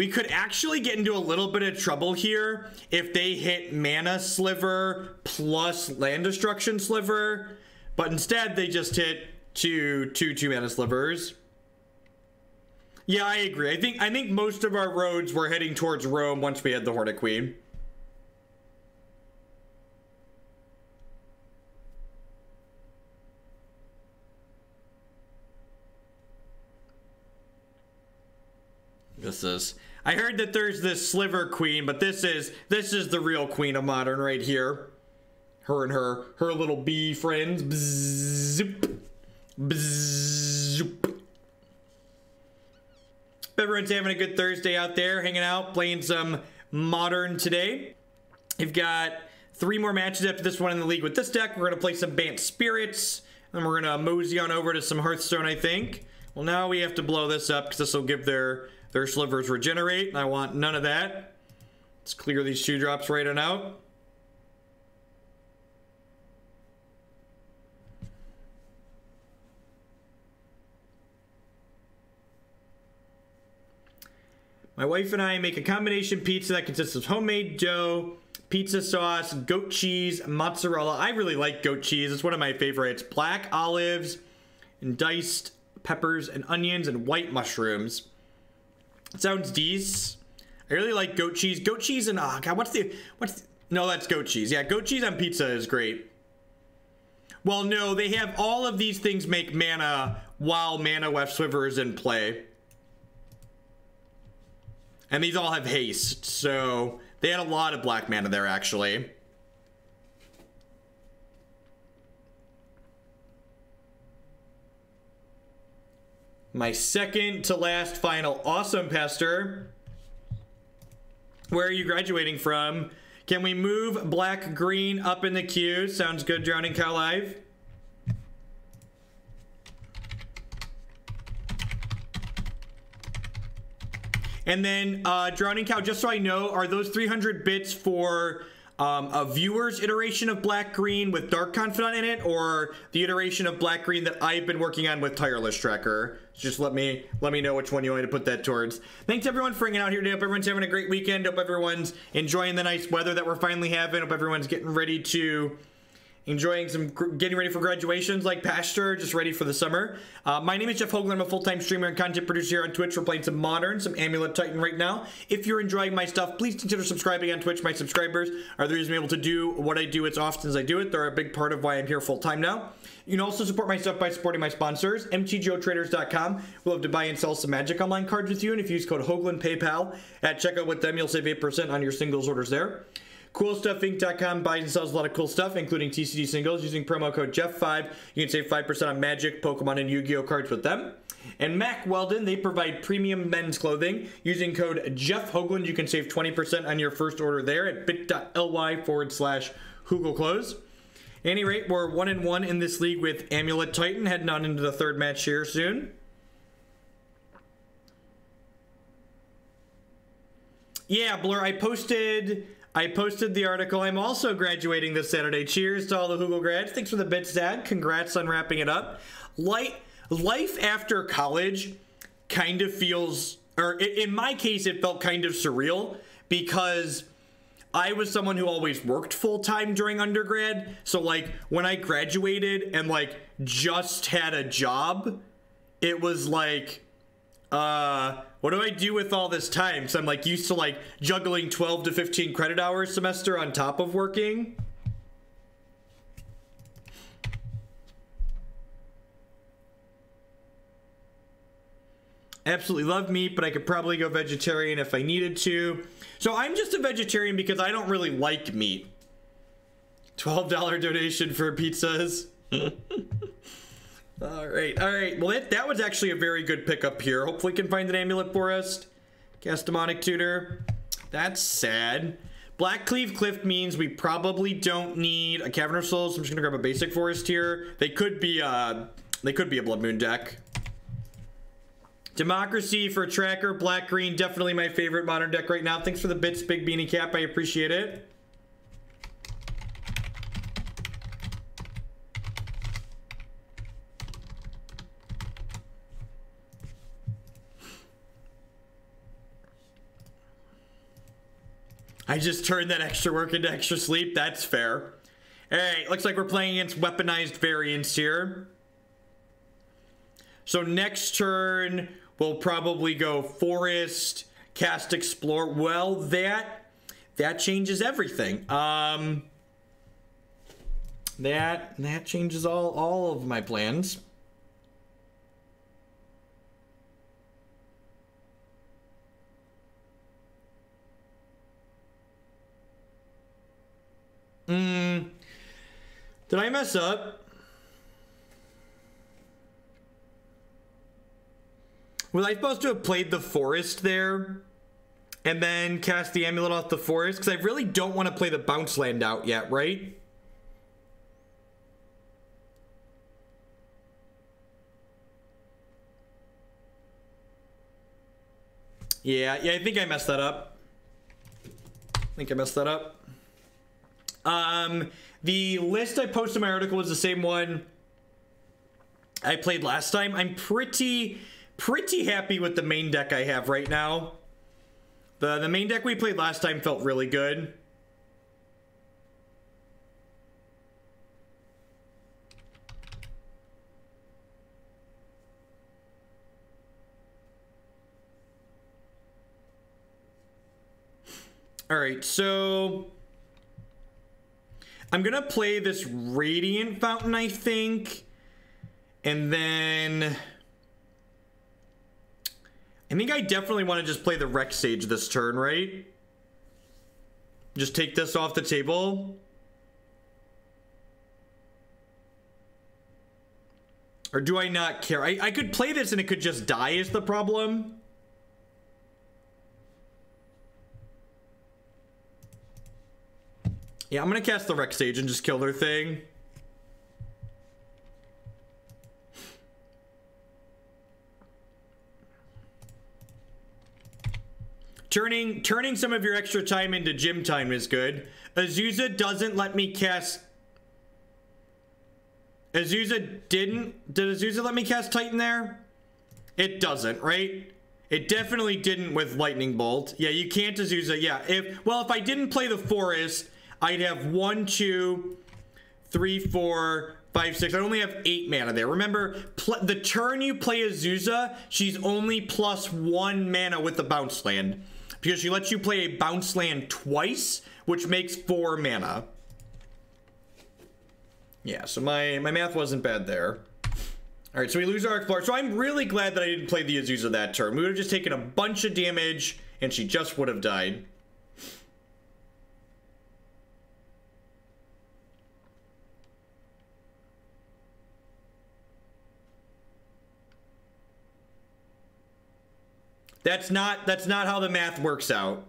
We could actually get into a little bit of trouble here if they hit Mana Sliver plus Land Destruction Sliver, but instead they just hit two, two, two Mana Slivers. Yeah, I agree. I think I think most of our roads were heading towards Rome once we had the Hornet Queen. This is I heard that there's this sliver queen, but this is this is the real queen of modern right here. Her and her her little bee friends. Bzzz, bzzz, everyone's having a good Thursday out there, hanging out, playing some Modern today. We've got three more matches after this one in the league with this deck. We're to play some Bant Spirits, and we're to mosey on over to some Hearthstone, I think. Well, now we have to blow this up because this will give their, their slivers regenerate, and I want none of that. Let's clear these two drops right on out. My wife and I make a combination pizza that consists of homemade dough, pizza sauce, goat cheese, mozzarella. I really like goat cheese. It's one of my favorites. Black olives and diced peppers and onions and white mushrooms. Sounds decent. I really like goat cheese. Goat cheese and oh god, what's the what's the, no, that's goat cheese. Yeah, goat cheese on pizza is great. Well, no, they have all of these things make mana while Mana Weft Sliver is in play. And these all have haste, so they had a lot of black mana there, actually. My second to last final awesome pester. Where are you graduating from? Can we move black green up in the queue? Sounds good, Drowning Cow Live. And then uh, Drowning Cow, just so I know, are those 300 bits for um, a viewer's iteration of Black Green with Dark Confidant in it, or the iteration of Black Green that I've been working on with Tireless Tracker? Just let me let me know which one you want to put that towards. Thanks everyone for hanging out here today. Hope everyone's having a great weekend. Hope everyone's enjoying the nice weather that we're finally having. Hope everyone's getting ready to enjoying some getting ready for graduations like Pastor, just ready for the summer. Uh, my name is Jeff Hoogland. I'm a full-time streamer and content producer here on Twitch. We're playing some Modern, some Amulet Titan right now. If you're enjoying my stuff, please consider subscribing on Twitch. My subscribers are the reason I'm able to do what I do as often as I do it. They're a big part of why I'm here full-time now. You can also support my stuff by supporting my sponsors, mtgotraders.com. We'll have to buy and sell some Magic Online cards with you, and if you use code Hoogland PayPal at checkout with them, you'll save 8% on your singles orders there. CoolStuffInc.com buys and sells a lot of cool stuff, including TCG singles. Using promo code Jeff5, you can save 5% on Magic, Pokemon, and Yu-Gi-Oh cards with them. And Mack Weldon, they provide premium men's clothing. Using code Jeff Hoogland, you can save 20% on your first order there at bit.ly forward slash Clothes. Any rate, we're one and one in this league with Amulet Titan, heading on into the third match here soon. Yeah, Blur, I posted I posted the article. I'm also graduating this Saturday. Cheers to all the Hugel grads. Thanks for the bits, Dad. Congrats on wrapping it up. Light, life after college kind of feels, or in my case, it felt kind of surreal because I was someone who always worked full time during undergrad. So, like, when I graduated and, like, just had a job, it was like, uh, what do I do with all this time? So I'm like used to like juggling 12 to 15 credit hours semester on top of working. Absolutely love meat, but I could probably go vegetarian if I needed to. So I'm just a vegetarian because I don't really like meat. $12 donation for pizzas. all right, all right. Well, that, that was actually a very good pickup here. Hopefully can find an amulet for us. Cast demonic tutor. That's sad. Black Cleave Cliff means we probably don't need a Cavern of Souls. I'm just gonna grab a basic forest here. They could be uh they could be a Blood Moon deck. Democracy for Tracker, Black Green, definitely my favorite modern deck right now. Thanks for the bits, Big Beanie Cap. I appreciate it. I just turned that extra work into extra sleep. That's fair. All right, looks like we're playing against weaponized variants here. So next turn, we'll probably go Forest, Cast Explore. Well, that that changes everything. Um, that that changes all all of my plans. Hmm. Did I mess up? Was I supposed to have played the forest there? And then cast the amulet off the forest? Because I really don't want to play the bounce land out yet, right? Yeah, yeah, I think I messed that up. I think I messed that up. Um, the list I posted in my article is the same one I played last time. I'm pretty, pretty happy with the main deck I have right now. The, the main deck we played last time felt really good. All right, so I'm gonna play this Radiant Fountain, I think. And then... I think I definitely want to just play the Rec Sage this turn, right? Just take this off the table. Or do I not care? I, I could play this and it could just die is the problem. Yeah, I'm gonna cast the Rec Sage and just kill their thing. Turning turning some of your extra time into gym time is good. Azusa doesn't let me cast... Azusa didn't... Did Azusa let me cast Titan there? It doesn't, right? It definitely didn't with Lightning Bolt. Yeah, you can't Azusa. Yeah, if... Well, if I didn't play the Forest I'd have one, two, three, four, five, six. I only have eight mana there. Remember, the turn you play Azusa, she's only plus one mana with the bounce land. Because she lets you play a bounce land twice, which makes four mana. Yeah, so my, my math wasn't bad there. All right, so we lose our Explorer. So I'm really glad that I didn't play the Azusa that turn. We would have just taken a bunch of damage, and she just would have died. That's not that's not how the math works out.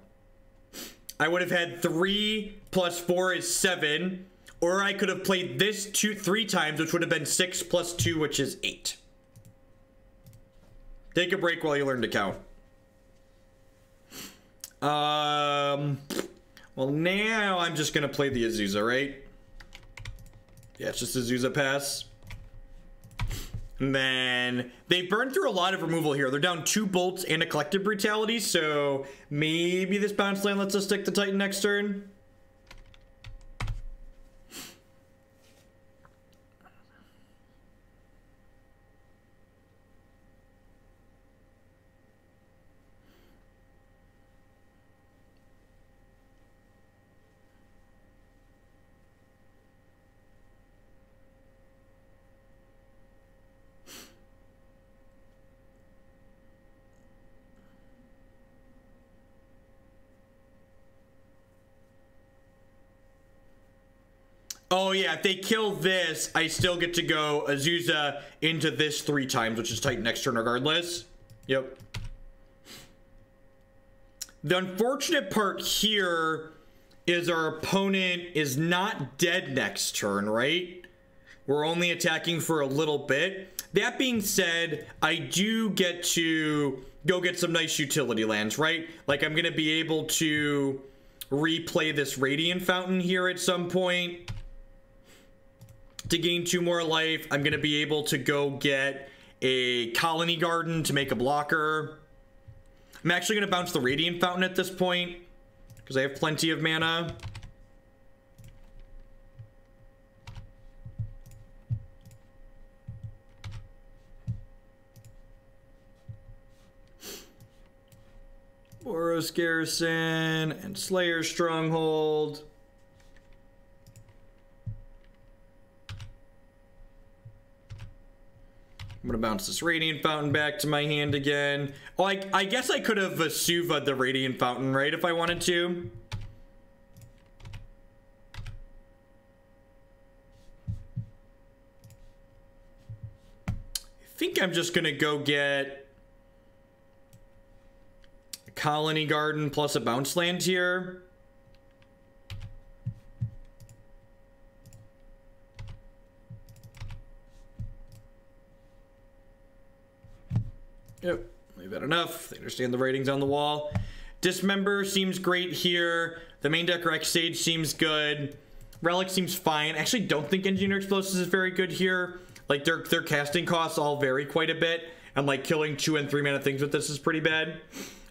I would have had three plus four is seven, or I could have played this two three times, which would have been six plus two, which is eight. Take a break while you learn to count. Um, well now I'm just gonna play the Azusa, right? Yeah, it's just Azusa pass. Then they burned through a lot of removal here. They're down two bolts and a collective brutality, so maybe this bounce land lets us stick the Titan next turn. Oh yeah, if they kill this, I still get to go Azusa into this three times, which is tight next turn regardless. Yep. The unfortunate part here is our opponent is not dead next turn, right? We're only attacking for a little bit. That being said, I do get to go get some nice utility lands, right? Like I'm to be able to replay this Radiant Fountain here at some point to gain two more life. I'm going to be able to go get a Khalni Garden to make a blocker. I'm actually going to bounce the Radiant Fountain at this point because I have plenty of mana. Boros Garrison and Slayer Stronghold. Gonna bounce this Radiant Fountain back to my hand again. I, I guess I could have Vesuva the Radiant Fountain, right, if I wanted to. I think I'm just gonna go get a Khalni Garden plus a Bounce Land here. Yep, they've had enough. They understand the ratings on the wall. Dismember seems great here. The main deck Rex Sage seems good. Relic seems fine. Actually, don't think Engineer Explosives is very good here. Like, their, their casting costs all vary quite a bit. And, like, killing two and three mana things with this is pretty bad.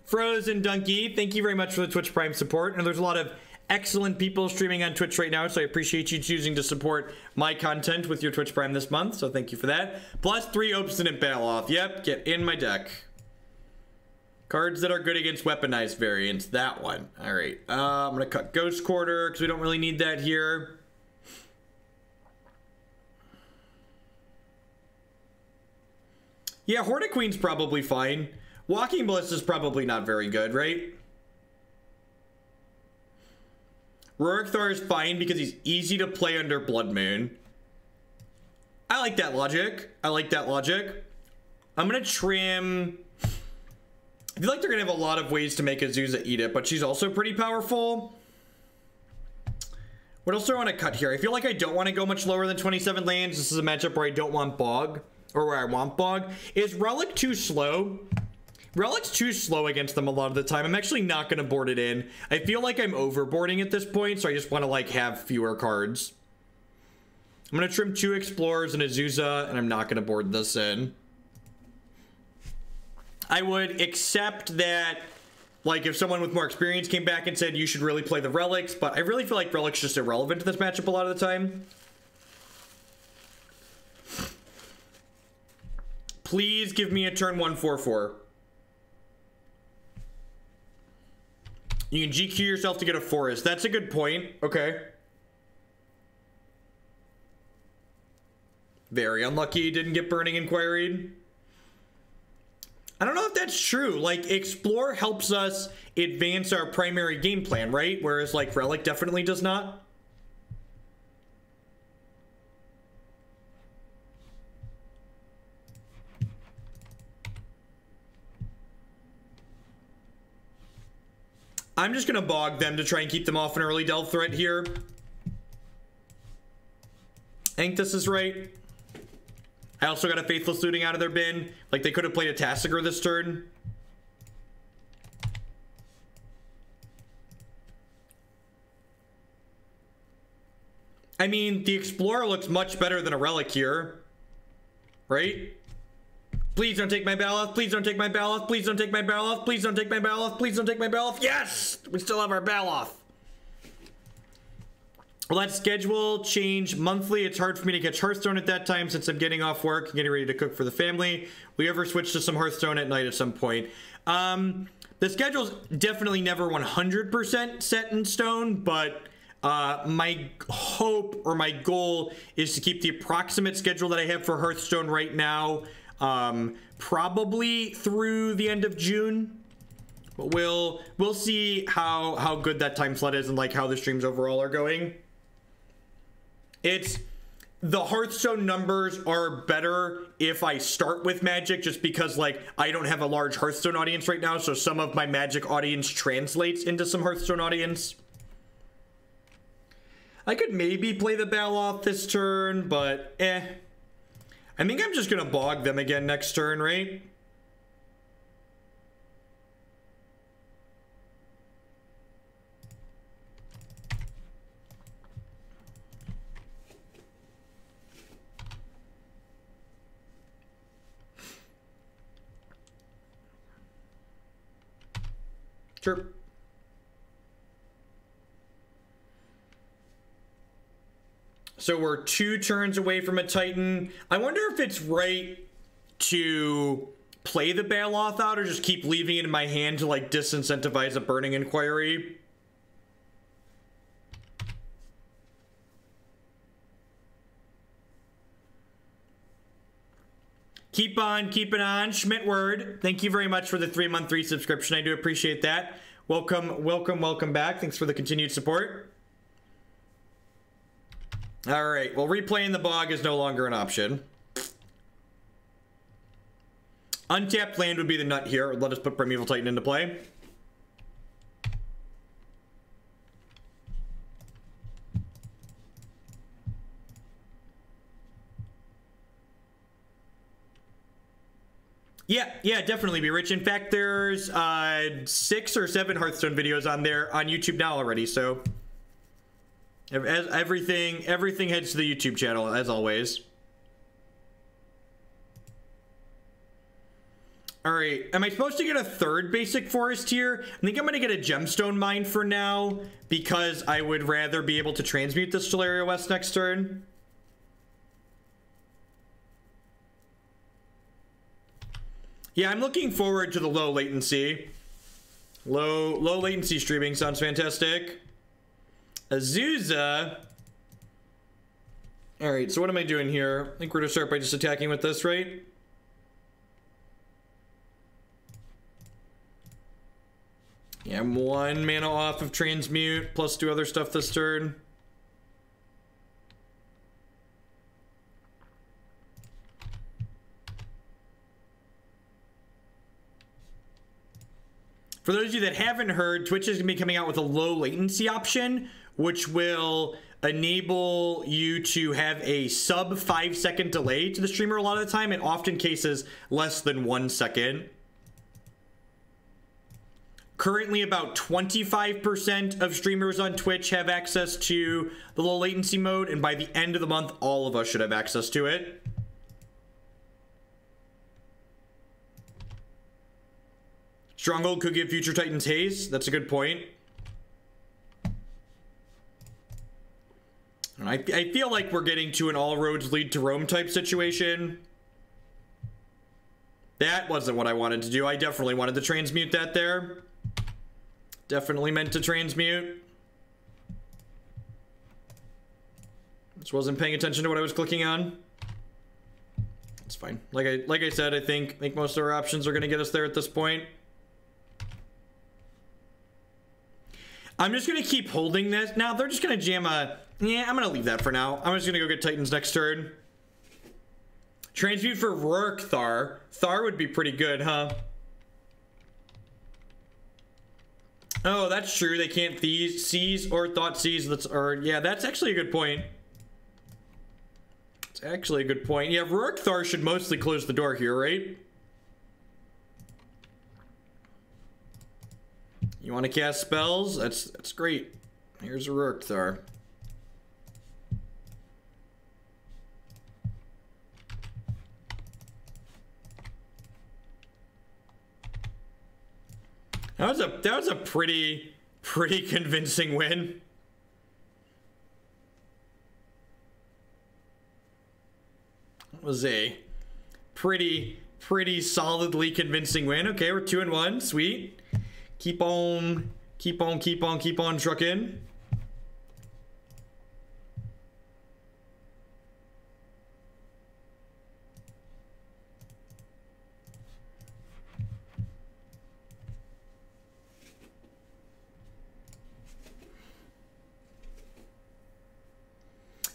Frozen Donkey, thank you very much for the Twitch Prime support. And there's a lot of excellent people streaming on Twitch right now, so I appreciate you choosing to support my content with your Twitch Prime this month, so thank you for that. Plus three Obstinate Baloth. Yep, get in my deck. Cards that are good against weaponized variants. That one. All right. Uh, I'm going to cut Ghost Quarter because we don't really need that here. Yeah, Hornet Queen's probably fine. Walking Ballista is probably not very good, right? Ruric Thar is fine because he's easy to play under Blood Moon. I like that logic. I like that logic. I'm going to trim... I feel like they're going to have a lot of ways to make Azusa eat it, but she's also pretty powerful. What else do I want to cut here? I feel like I don't want to go much lower than 27 lands. This is a matchup where I don't want Bog, or where I want Bog. Is Relic too slow? Relic's too slow against them a lot of the time. I'm actually not going to board it in. I feel like I'm overboarding at this point, so I just want to like have fewer cards. I'm going to trim two Explorers and Azusa, and I'm not going to board this in. I would accept that, like, if someone with more experience came back and said you should really play the Relics, but I really feel like Relic's just irrelevant to this matchup a lot of the time. Please give me a turn 144. You can GQ yourself to get a forest. That's a good point. Okay. Very unlucky didn't get Burning Inquiry. I don't know if that's true. Like, Explore helps us advance our primary game plan, right? Whereas, like, Relic definitely does not. I'm just going to bog them to try and keep them off an early delve threat here. I think this is right. I also got a Faithless Looting out of their bin. Like, they could have played a Tasigur this turn. I mean, the Explorer looks much better than a Relic here. Right? Please don't take my Baloth. Please don't take my Baloth. Please don't take my Baloth. Please don't take my Baloth. Please don't take my Baloth. Yes! We still have our Baloth. Let schedule change monthly. It's hard for me to catch Hearthstone at that time since I'm getting off work and getting ready to cook for the family. We ever switch to some Hearthstone at night at some point? Um, the schedule's definitely never 100% set in stone, but uh, my hope or my goal is to keep the approximate schedule that I have for Hearthstone right now um, probably through the end of June. But we'll we'll see how how good that time slot is and like how the streams overall are going. It's the Hearthstone numbers are better if I start with Magic just because like I don't have a large Hearthstone audience right now, so some of my Magic audience translates into some Hearthstone audience. I could maybe play the Baloth this turn, but eh. I think I'm just gonna bog them again next turn, right? Sure. So we're two turns away from a Titan. I wonder if it's right to play the Baloth out or just keep leaving it in my hand to like disincentivize a Burning Inquiry. Keep on keeping on. Schmidt Word, thank you very much for the three month three subscription. I do appreciate that. Welcome, welcome, welcome back. Thanks for the continued support. All right, well, replaying the bog is no longer an option. Untapped land would be the nut here. Let us put Primeval Titan into play. Yeah, yeah, definitely be rich. In fact, there's uh, six or seven Hearthstone videos on there on YouTube now already. So everything, everything heads to the YouTube channel as always. All right, am I supposed to get a third basic forest here? I think I'm gonna get a gemstone mine for now because I would rather be able to transmute this Tolaria West next turn. Yeah, I'm looking forward to the low latency. Low low latency streaming sounds fantastic. Azusa. All right, so what am I doing here? I think we're gonna start by just attacking with this, right? Yeah, I'm one mana off of transmute, plus do other stuff this turn. For those of you that haven't heard, Twitch is going to be coming out with a low latency option, which will enable you to have a sub five second delay to the streamer a lot of the time, and often cases less than one second. Currently, about 25% of streamers on Twitch have access to the low latency mode, and by the end of the month, all of us should have access to it. Stronghold could give Future Titans haste. That's a good point. I, I feel like we're getting to an all roads lead to Rome type situation. That wasn't what I wanted to do. I definitely wanted to transmute that there. Definitely meant to transmute. Just wasn't paying attention to what I was clicking on. It's fine. Like I like I said, I think I think most of our options are gonna get us there at this point. I'm just going to keep holding this. Now, they're just going to jam a... Yeah, I'm going to leave that for now. I'm just going to go get Titans next turn. Transmute for Ruric Thar. Thar would be pretty good, huh? Oh, that's true. They can't seize or Thoughtseize. That's or yeah, that's actually a good point. It's actually a good point. Yeah, Ruric Thar should mostly close the door here, right? You want to cast spells? That's that's great. Here's a Ruric Thar. That was a that was a pretty pretty convincing win. That was a pretty pretty solidly convincing win. Okay, we're two and one. Sweet. Keep on, keep on, keep on, keep on trucking.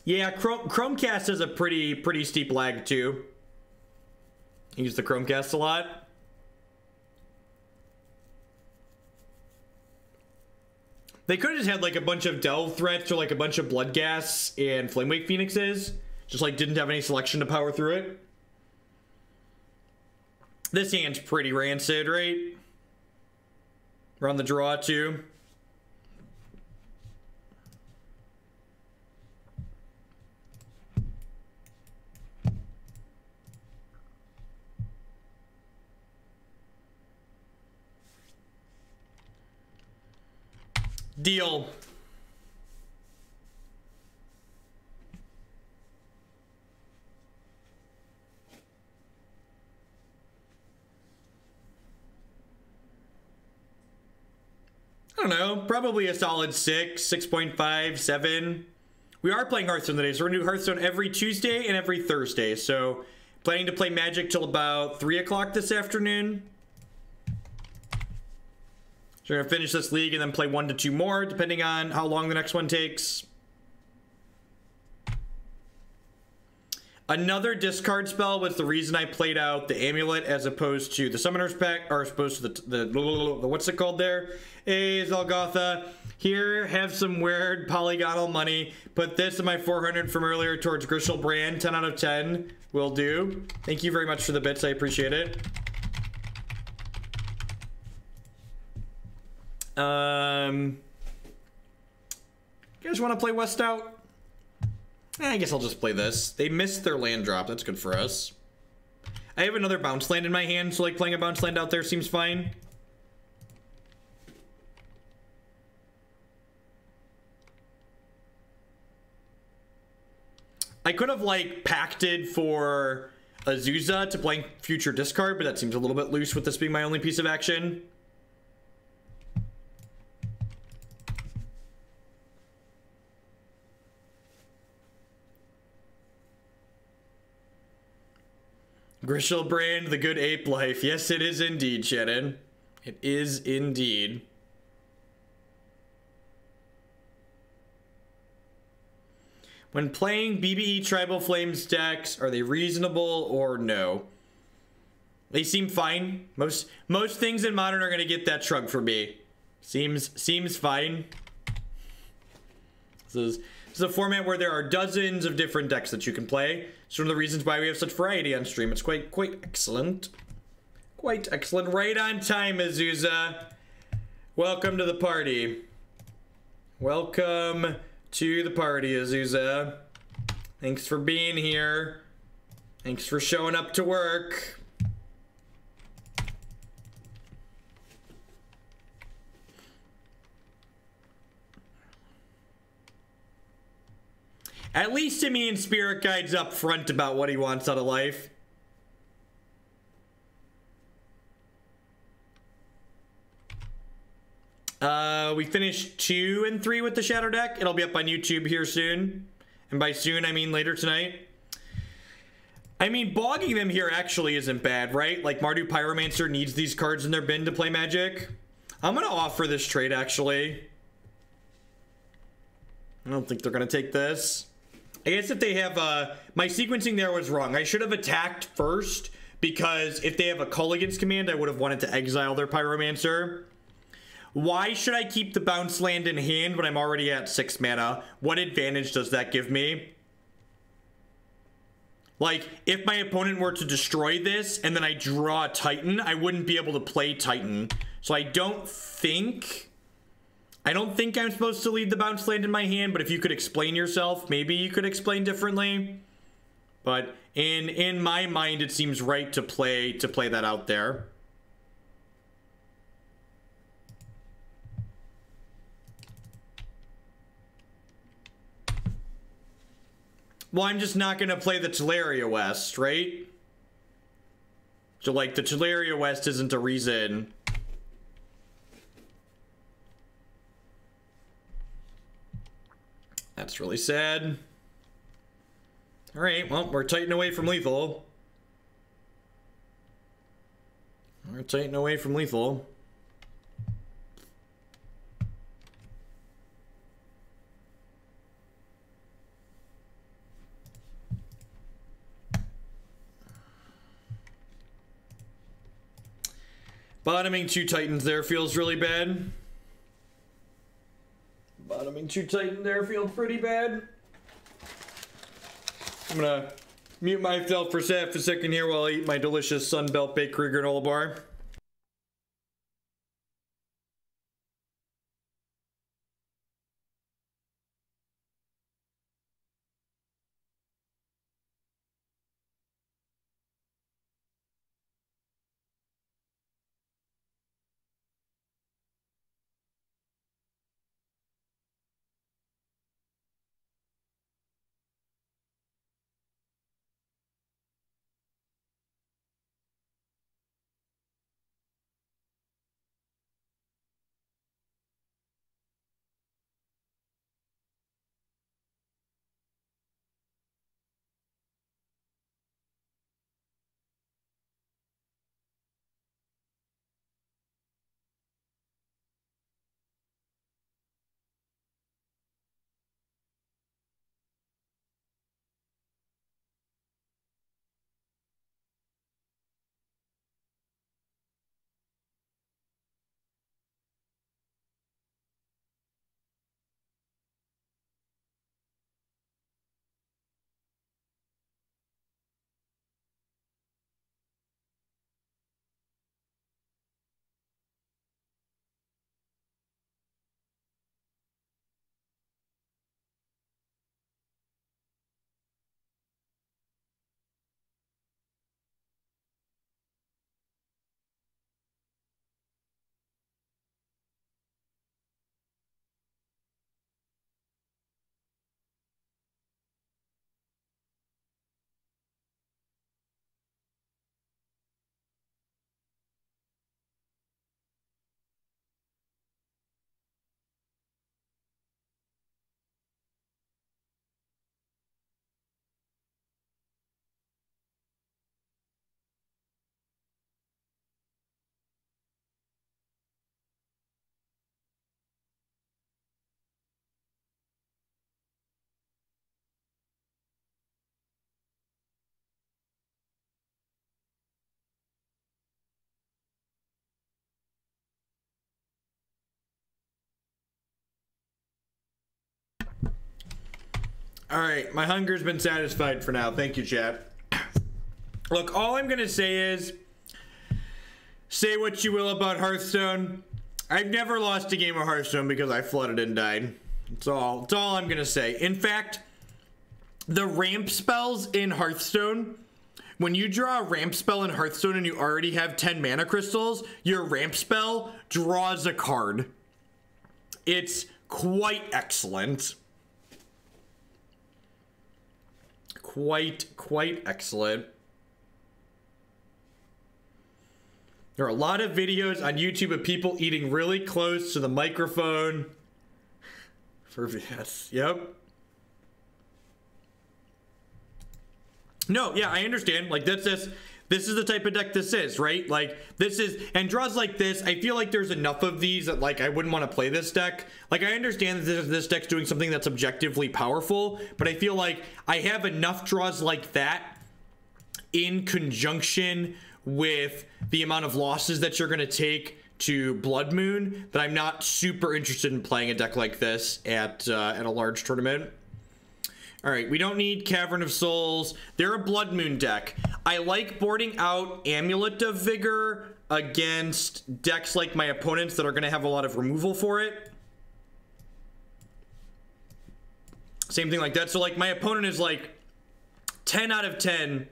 Yeah, Chrome, Chromecast has a pretty pretty steep lag too. Use the Chromecast a lot. They could have just had like a bunch of Delve threats or like a bunch of Bloodghast and Flamewake Phoenixes. Just like didn't have any selection to power through it. This hand's pretty rancid, right? We're on the draw too. Deal. I don't know, probably a solid 6, 6.5, 7. We are playing Hearthstone today, so we're going to do Hearthstone every Tuesday and every Thursday. So, planning to play Magic till about 3 o'clock this afternoon. So we're going to finish this league and then play one to two more, depending on how long the next one takes. Another discard spell was the reason I played out the amulet as opposed to the summoner's pact, or as opposed to the, the, the what's it called there? Hey, Zalgotha. Here, have some weird polygonal money. Put this in my 400 from earlier towards Griselbrand. 10 out of 10 will do. Thank you very much for the bits. I appreciate it. Um, you guys want to play West out? Eh, I guess I'll just play this. They missed their land drop. That's good for us. I have another bounce land in my hand, so like playing a bounce land out there seems fine. I could have like pacted for Azusa to blank future discard, but that seems a little bit loose with this being my only piece of action. Griselbrand, the good ape life. Yes, it is indeed, Shannon. It is indeed. When playing BBE Tribal Flames decks, are they reasonable or no? They seem fine. Most most things in Modern are going to get that shrug for me. Seems seems fine. This is, this is a format where there are dozens of different decks that you can play. It's one of the reasons why we have such variety on stream. It's quite, quite excellent. Quite excellent. Right on time, Azusa. Welcome to the party. Welcome to the party, Azusa. Thanks for being here. Thanks for showing up to work. At least Simian Spirit Guide's up front about what he wants out of life. Uh, we finished two and three with the Shadow deck. It'll be up on YouTube here soon. And by soon, I mean later tonight. I mean, bogging them here actually isn't bad, right? Like, Mardu Pyromancer needs these cards in their bin to play Magic. I'm going to offer this trade, actually. I don't think they're going to take this. I guess if they have, uh, my sequencing there was wrong. I should have attacked first because if they have a Kolaghan's command, I would have wanted to exile their Pyromancer. Why should I keep the bounce land in hand when I'm already at six mana? What advantage does that give me? Like, if my opponent were to destroy this and then I draw a Titan, I wouldn't be able to play Titan. So I don't think I don't think I'm supposed to leave the bounce land in my hand, but if you could explain yourself, maybe you could explain differently. But in in my mind, it seems right to play to play that out there. Well, I'm just not going to play the Tolaria West, right? So, like, the Tolaria West isn't a reason That's really sad. All right, well, we're tightening away from lethal. We're tightening away from lethal. Bottoming two Titans there feels really bad. Bottoming Titan there feels pretty bad. I'm gonna mute myself for a second here while I eat my delicious Sunbelt Bakery granola bar. All right, my hunger's been satisfied for now. Thank you, chat. Look, all I'm gonna say is, say what you will about Hearthstone. I've never lost a game of Hearthstone because I flooded and died. That's all. That's all I'm gonna say. In fact, the ramp spells in Hearthstone. When you draw a ramp spell in Hearthstone and you already have 10 mana crystals, your ramp spell draws a card. It's quite excellent. Quite, quite excellent. There are a lot of videos on YouTube of people eating really close to the microphone. For yes, yep. No, yeah, I understand. Like that's this this is the type of deck this is, right? Like this is and draws like this. I feel like there's enough of these that like I wouldn't want to play this deck. Like I understand that this, this deck's doing something that's objectively powerful, but I feel like I have enough draws like that in conjunction with the amount of losses that you're going to take to Blood Moon that I'm not super interested in playing a deck like this at uh, at a large tournament. All right, we don't need Cavern of Souls. They're a Blood Moon deck. I like boarding out Amulet of Vigor against decks like my opponents that are going to have a lot of removal for it. Same thing like that. So like my opponent is like 10 out of 10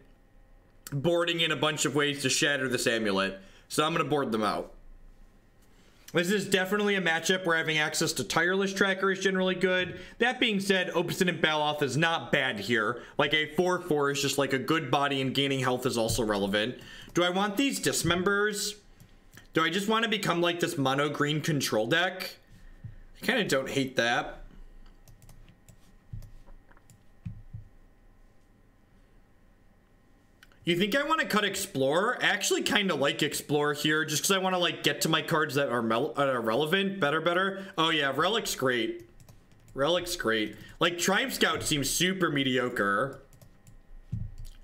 boarding in a bunch of ways to shatter this amulet. So I'm going to board them out. This is definitely a matchup where having access to Tireless Tracker is generally good. That being said, Obstinate Baloth is not bad here. Like a 4-4 is just like a good body and gaining health is also relevant. Do I want these Dismembers? Do I just want to become like this mono green control deck? I kind of don't hate that. You think I want to cut Explorer? I actually kind of like Explorer here just because I want to like get to my cards that are, are relevant better, better. Oh yeah, Relic's great. Relic's great. Like Tribe Scout seems super mediocre.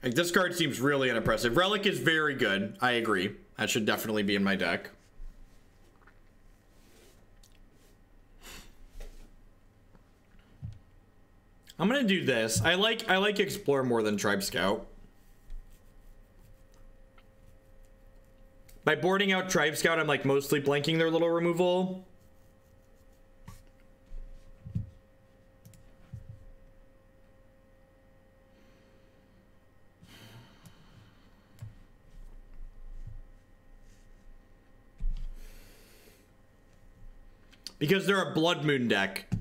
Like this card seems really unimpressive. Relic is very good. I agree. That should definitely be in my deck. I'm gonna do this. I like I like Explore more than Tribe Scout. By boarding out tribe scout, I'm like mostly blanking their little removal. Because they're a Blood Moon deck.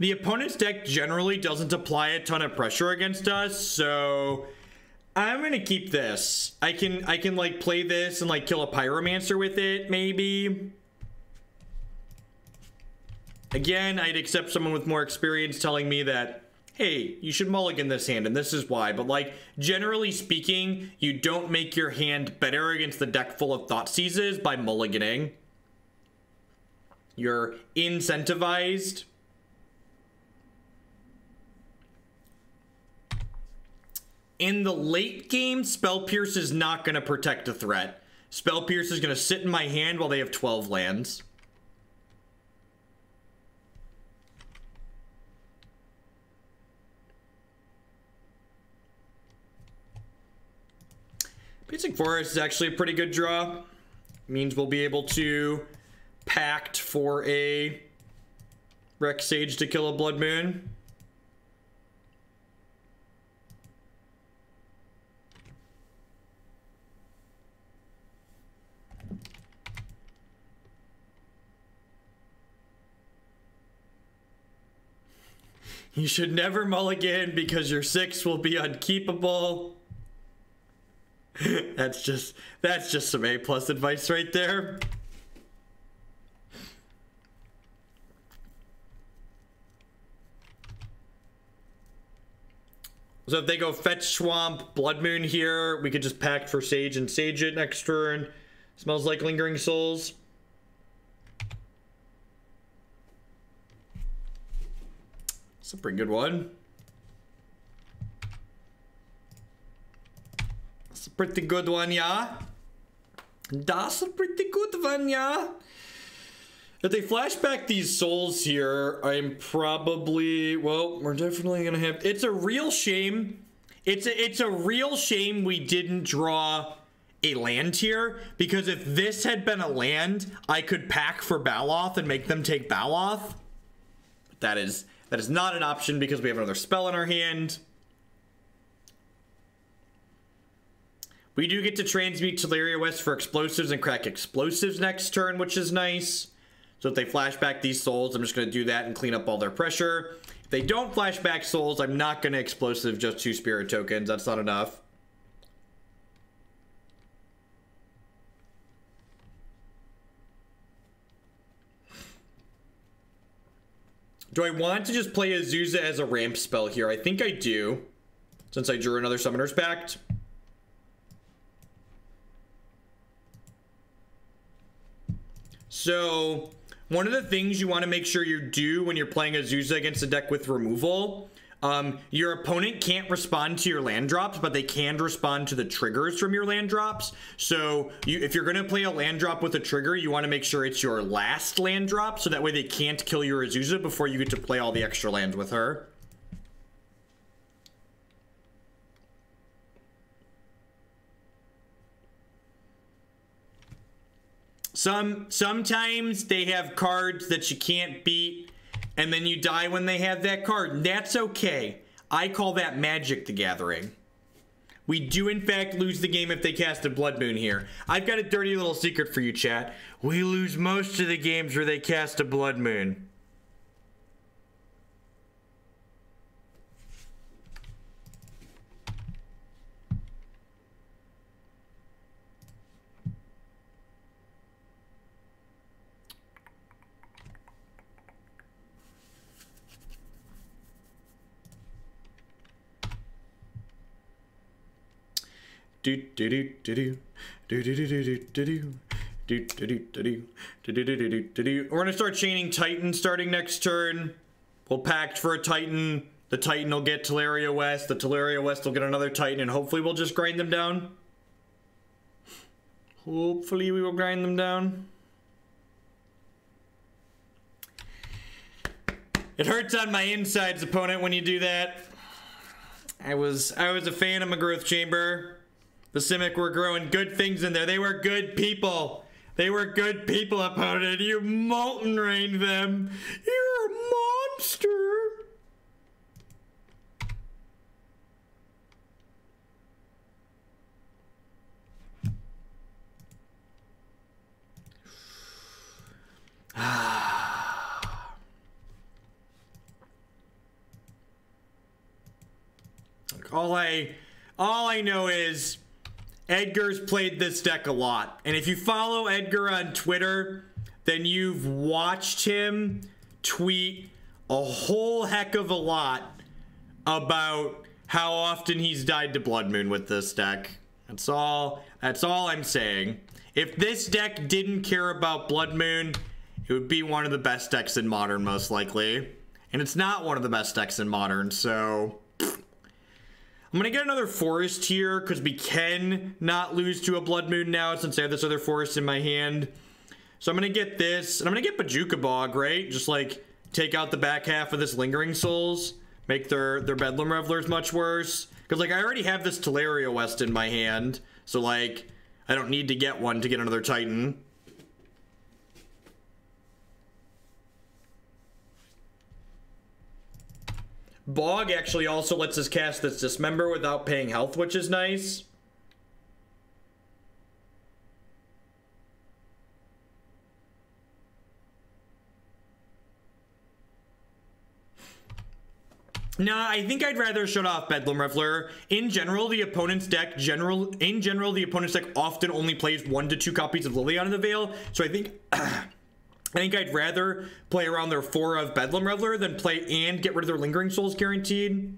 The opponent's deck generally doesn't apply a ton of pressure against us, so I'm gonna keep this. I can I can like play this and like kill a pyromancer with it, maybe. Again, I'd accept someone with more experience telling me that hey, you should mulligan this hand, and this is why. But, like, generally speaking, you don't make your hand better against the deck full of thought seizes by mulliganing. You're incentivized. In the late game, Spell Pierce is not going to protect a threat. Spell Pierce is going to sit in my hand while they have 12 lands. Basic Forest is actually a pretty good draw. Means we'll be able to pact for a Rex Sage to kill a Blood Moon. You should never mulligan because your six will be unkeepable. that's just that's just some A plus advice right there. So if they go fetch swamp, blood moon here, we could just pact for sage and sage it next turn. Smells like lingering souls. It's a pretty good one. That's a pretty good one, yeah. That's a pretty good one, yeah. If they flashback these souls here, I'm probably well. We're definitely gonna have. It's a real shame. It's a it's a real shame we didn't draw a land here because if this had been a land, I could pact for Baloth and make them take Baloth. That is that is not an option because we have another spell in our hand. We do get to transmute Tolaria West for explosives and crack explosives next turn, which is nice. So if they flashback these souls, I'm just going to do that and clean up all their pressure. If they don't flashback souls, I'm not going to explosive just two spirit tokens. That's not enough. Do I want to just play Azusa as a ramp spell here? I think I do. Since I drew another Summoner's Pact. So one of the things you want to make sure you do when you're playing Azusa against a deck with removal, um, your opponent can't respond to your land drops, but they can respond to the triggers from your land drops. So you, if you're going to play a land drop with a trigger, you want to make sure it's your last land drop, so that way they can't kill your Azusa before you get to play all the extra lands with her. Some sometimes they have cards that you can't beat, and then you die when they have that card. That's okay. I call that Magic the Gathering. We do in fact lose the game if they cast a Blood Moon here. I've got a dirty little secret for you, chat. We lose most of the games where they cast a Blood Moon. We're gonna start chaining Titan starting next turn. We'll pact for a Titan. The Titan will get Tolaria West. The Tolaria West will get another Titan, and hopefully we'll just grind them down. Hopefully we will grind them down. It hurts on my insides, opponent, when you do that. I was I was a fan of McGrowth Chamber. The Simic were growing good things in there. They were good people. They were good people, opponent. You molten rained them. You're a monster. all I all I know is Edgar's played this deck a lot. And if you follow Edgar on Twitter, then you've watched him tweet a whole heck of a lot about how often he's died to Blood Moon with this deck. That's all that's all I'm saying. If this deck didn't care about Blood Moon, it would be one of the best decks in Modern most likely. And it's not one of the best decks in Modern, so I'm gonna get another forest here because we can not lose to a blood moon now since I have this other forest in my hand. So I'm gonna get this, and I'm gonna get Bojuka Bog, right? Just like take out the back half of this Lingering Souls, make their their Bedlam Revelers much worse. Because like I already have this Tolaria West in my hand, so like I don't need to get one to get another Titan. Bog actually also lets us cast this Dismember without paying health, which is nice. Nah, I think I'd rather shut off Bedlam Reveler. In general, the opponent's deck general in general, the opponent's deck often only plays one to two copies of Liliana the Veil. So I think I think I'd rather play around their four of Bedlam Reveler than play and get rid of their Lingering Souls guaranteed.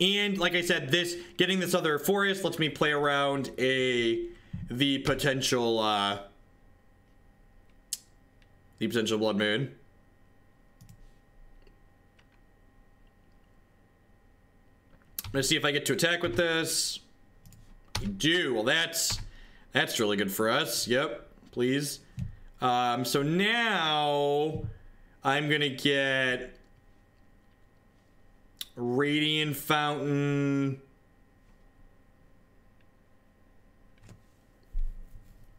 And like I said, this getting this other forest lets me play around a the potential uh the potential Blood Moon. Gonna see if I get to attack with this. You do. Well, that's that's really good for us. Yep. Please. Um, so now I'm gonna get Radiant Fountain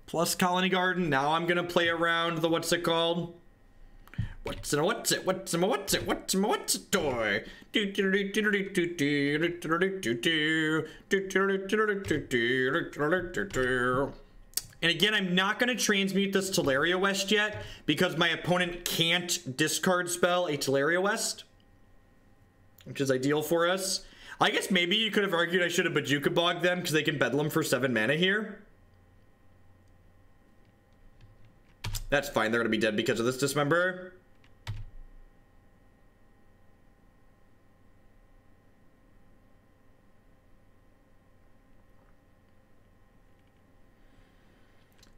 plus Khalni Garden. Now I'm gonna play around the what's it called? What's it? What's it? What's it? What's it? What's it? What's it? Toy. And again, I'm not going to transmute this Tolaria West yet because my opponent can't discard spell a Tolaria West, which is ideal for us. I guess maybe you could have argued I should have Bojuka Bog them because they can Bedlam for 7 mana here. That's fine. They're going to be dead because of this Dismember.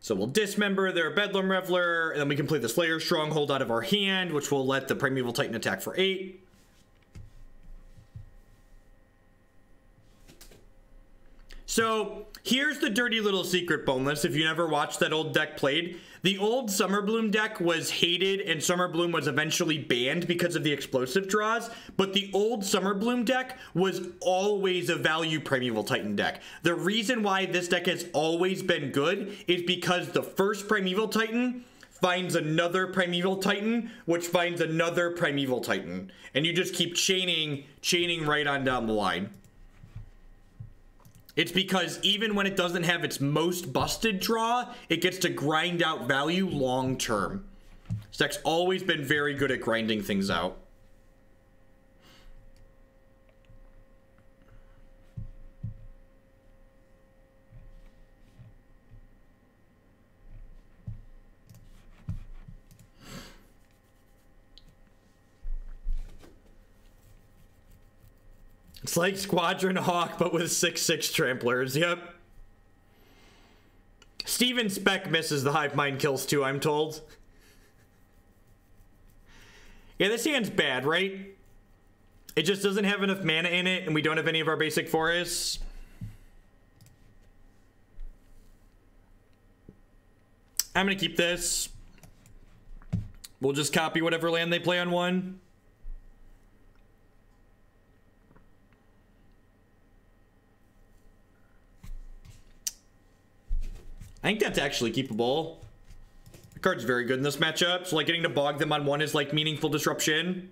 So we'll dismember their Bedlam Reveler, and then we can play the Slayer Stronghold out of our hand, which will let the Primeval Titan attack for 8. So here's the dirty little secret, Boneless, if you never watched that old deck played. The old Summerbloom deck was hated and Summerbloom was eventually banned because of the explosive draws, but the old Summerbloom deck was always a value Primeval Titan deck. The reason why this deck has always been good is because the first Primeval Titan finds another Primeval Titan, which finds another Primeval Titan. And you just keep chaining, chaining right on down the line. It's because even when it doesn't have its most busted draw, it gets to grind out value long term. Deck's always been very good at grinding things out. Like Squadron Hawk, but with 6-6 tramplers. Yep. Steven Speck misses the Hive Mind kills too, I'm told. Yeah, this hand's bad, right? It just doesn't have enough mana in it, and we don't have any of our basic forests. I'm gonna keep this. We'll just copy whatever land they play on one. I think that's actually keepable. The card's very good in this matchup. So like getting to bog them on one is like meaningful disruption.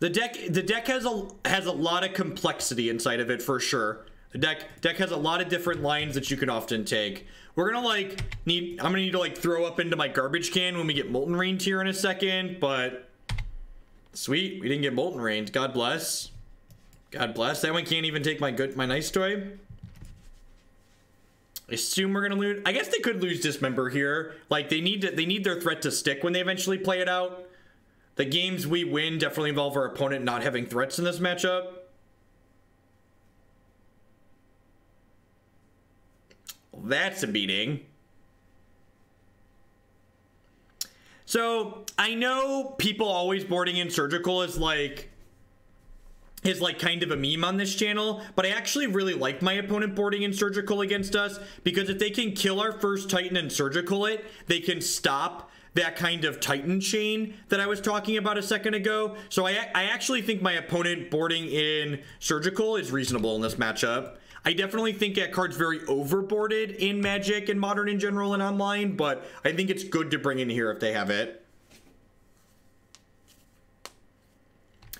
The deck the deck has a has a lot of complexity inside of it for sure. The deck deck has a lot of different lines that you can often take. We're gonna like need I'm gonna need to like throw up into my garbage can when we get Molten Rained here in a second, but sweet, we didn't get Molten Rained. God bless. God bless. That one can't even take my good my nice toy. I assume we're gonna lose. I guess they could lose Dismember here. Like they need to they need their threat to stick when they eventually play it out. The games we win definitely involve our opponent not having threats in this matchup. That's a beating. So I know people always boarding in surgical is like is like kind of a meme on this channel, but I actually really like my opponent boarding in surgical against us because if they can kill our first Titan and surgical it, they can stop that kind of Titan chain that I was talking about a second ago. So I, I actually think my opponent boarding in Surgical is reasonable in this matchup. I definitely think that card's very overboarded in Magic and Modern in general and online, but I think it's good to bring in here if they have it.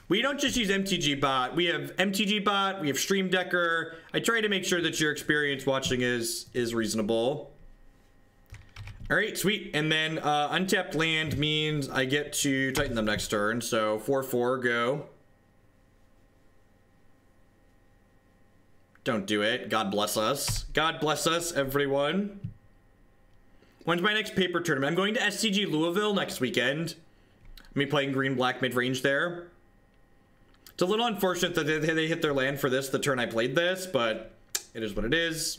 We don't just use MTG Bot. We have MTG Bot, we have Stream Decker. I try to make sure that your experience watching is is reasonable. All right, sweet. And then uh, untapped land means I get to Titan them next turn. So 4-4, go. Don't do it. God bless us. God bless us, everyone. When's my next paper tournament? I'm going to SCG Louisville next weekend. Me playing green-black mid-range there. It's a little unfortunate that they hit their land for this the turn I played this, but it is what it is.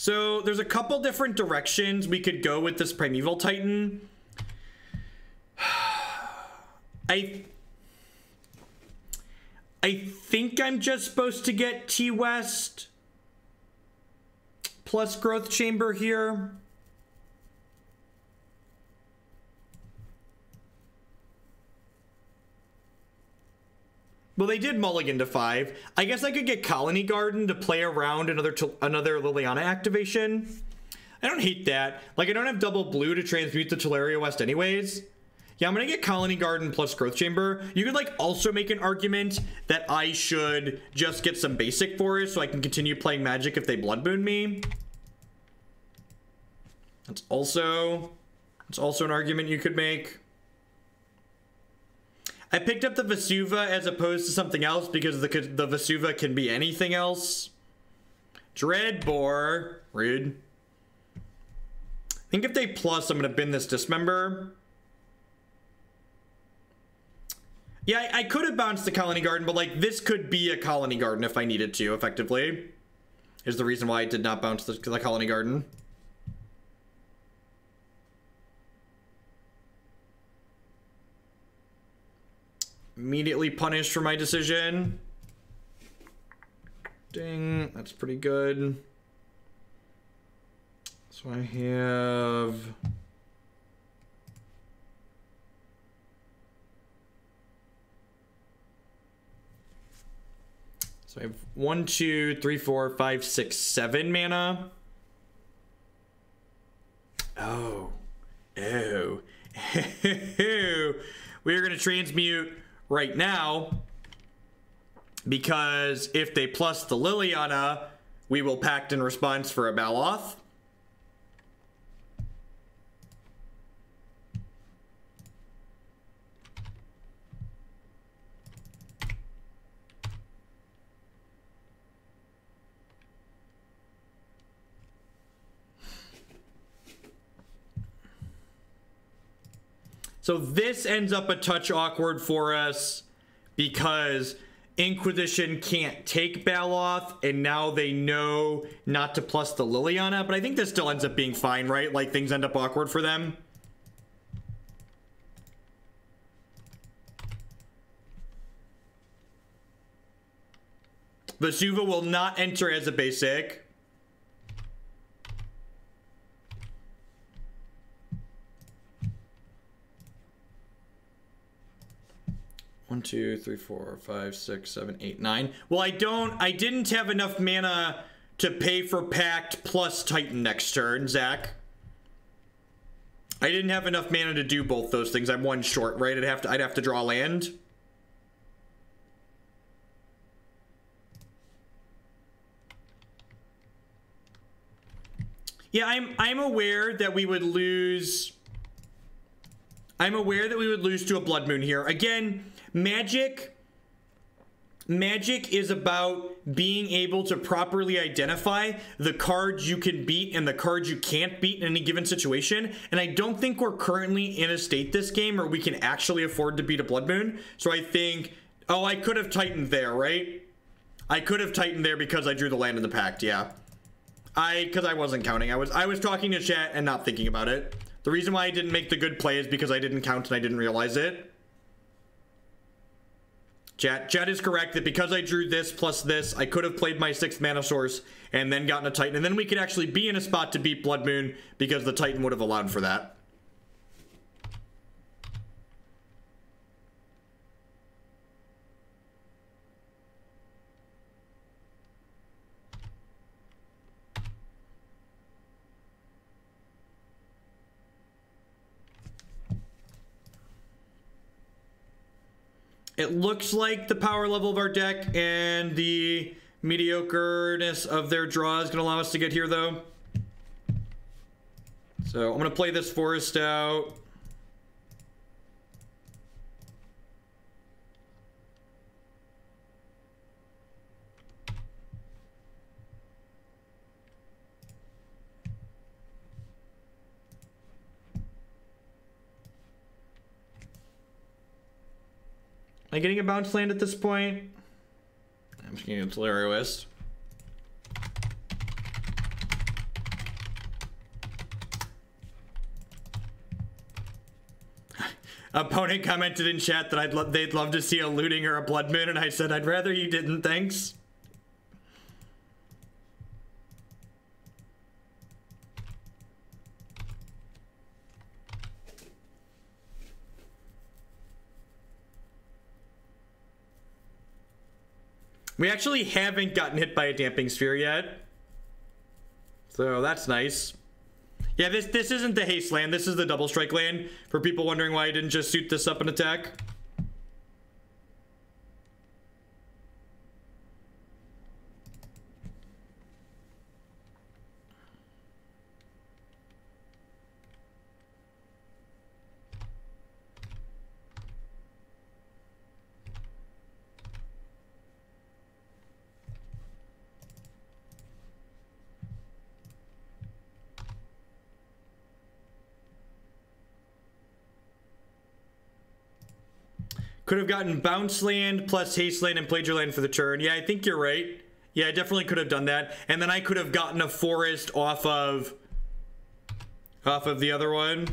So there's a couple different directions we could go with this Primeval Titan. I I think I'm just supposed to get T-West plus Growth Chamber here. Well, they did mulligan to five. I guess I could get Khalni Garden to play around another another Liliana activation. I don't hate that. Like, I don't have double blue to transmute the Tolaria West anyways. Yeah, I'm gonna get Khalni Garden plus Growth Chamber. You could, like, also make an argument that I should just get some basic forest so I can continue playing Magic if they Blood Moon me. That's also... That's also an argument you could make. I picked up the Vesuva as opposed to something else because the, the Vesuva can be anything else. Dreadbore. Rude. I think if they plus, I'm going to bin this Dismember. Yeah, I, I could have bounced the Khalni Garden, but like this could be a Khalni Garden if I needed to, effectively. Is the reason why I did not bounce the, the Khalni Garden. Immediately punished for my decision. Ding, that's pretty good. So I have... So I have one, two, three, four, five, six, seven mana. Oh. Oh. We're going to transmute right now because if they plus the Liliana, we will pact in response for a Baloth. So this ends up a touch awkward for us because Inquisition can't take Baloth, and now they know not to plus the Liliana, but I think this still ends up being fine, right? Like, things end up awkward for them. Vesuva will not enter as a basic. One, two, three, four, five, six, seven, eight, nine. Well, I don't, I didn't have enough mana to pay for Pact plus Titan next turn, Zach. I didn't have enough mana to do both those things. I'm one short, right? I'd have to, I'd have to draw land. Yeah, I'm I'm aware that we would lose. I'm aware that we would lose to a blood moon here. Again, magic. Magic is about being able to properly identify the cards you can beat and the cards you can't beat in any given situation. And I don't think we're currently in a state this game where we can actually afford to beat a blood moon. So I think, oh, I could have Titaned there, right? I could have Titaned there because I drew the land in the pact, yeah. I because I wasn't counting. I was I was talking to chat and not thinking about it. The reason why I didn't make the good play is because I didn't count and I didn't realize it. Chat, is correct that because I drew this plus this, I could have played my sixth mana source and then gotten a Titan. And then we could actually be in a spot to beat Blood Moon because the Titan would have allowed for that. It looks like the power level of our deck and the mediocreness of their draw is going to allow us to get here, though. So I'm going to play this forest out. Am I getting a bounce land at this point? I'm just getting a Tolaria West. Opponent commented in chat that I'd lo they'd love to see a looting or a blood moon, and I said I'd rather you didn't. Thanks. We actually haven't gotten hit by a damping sphere yet. So that's nice. Yeah, this this isn't the haste land. This is the double strike land. For people wondering why I didn't just suit this up and attack. Could have gotten Bounce Land plus Haste Land and Plagiar Land for the turn. Yeah, I think you're right. Yeah, I definitely could have done that. And then I could have gotten a Forest off of... Off of the other one.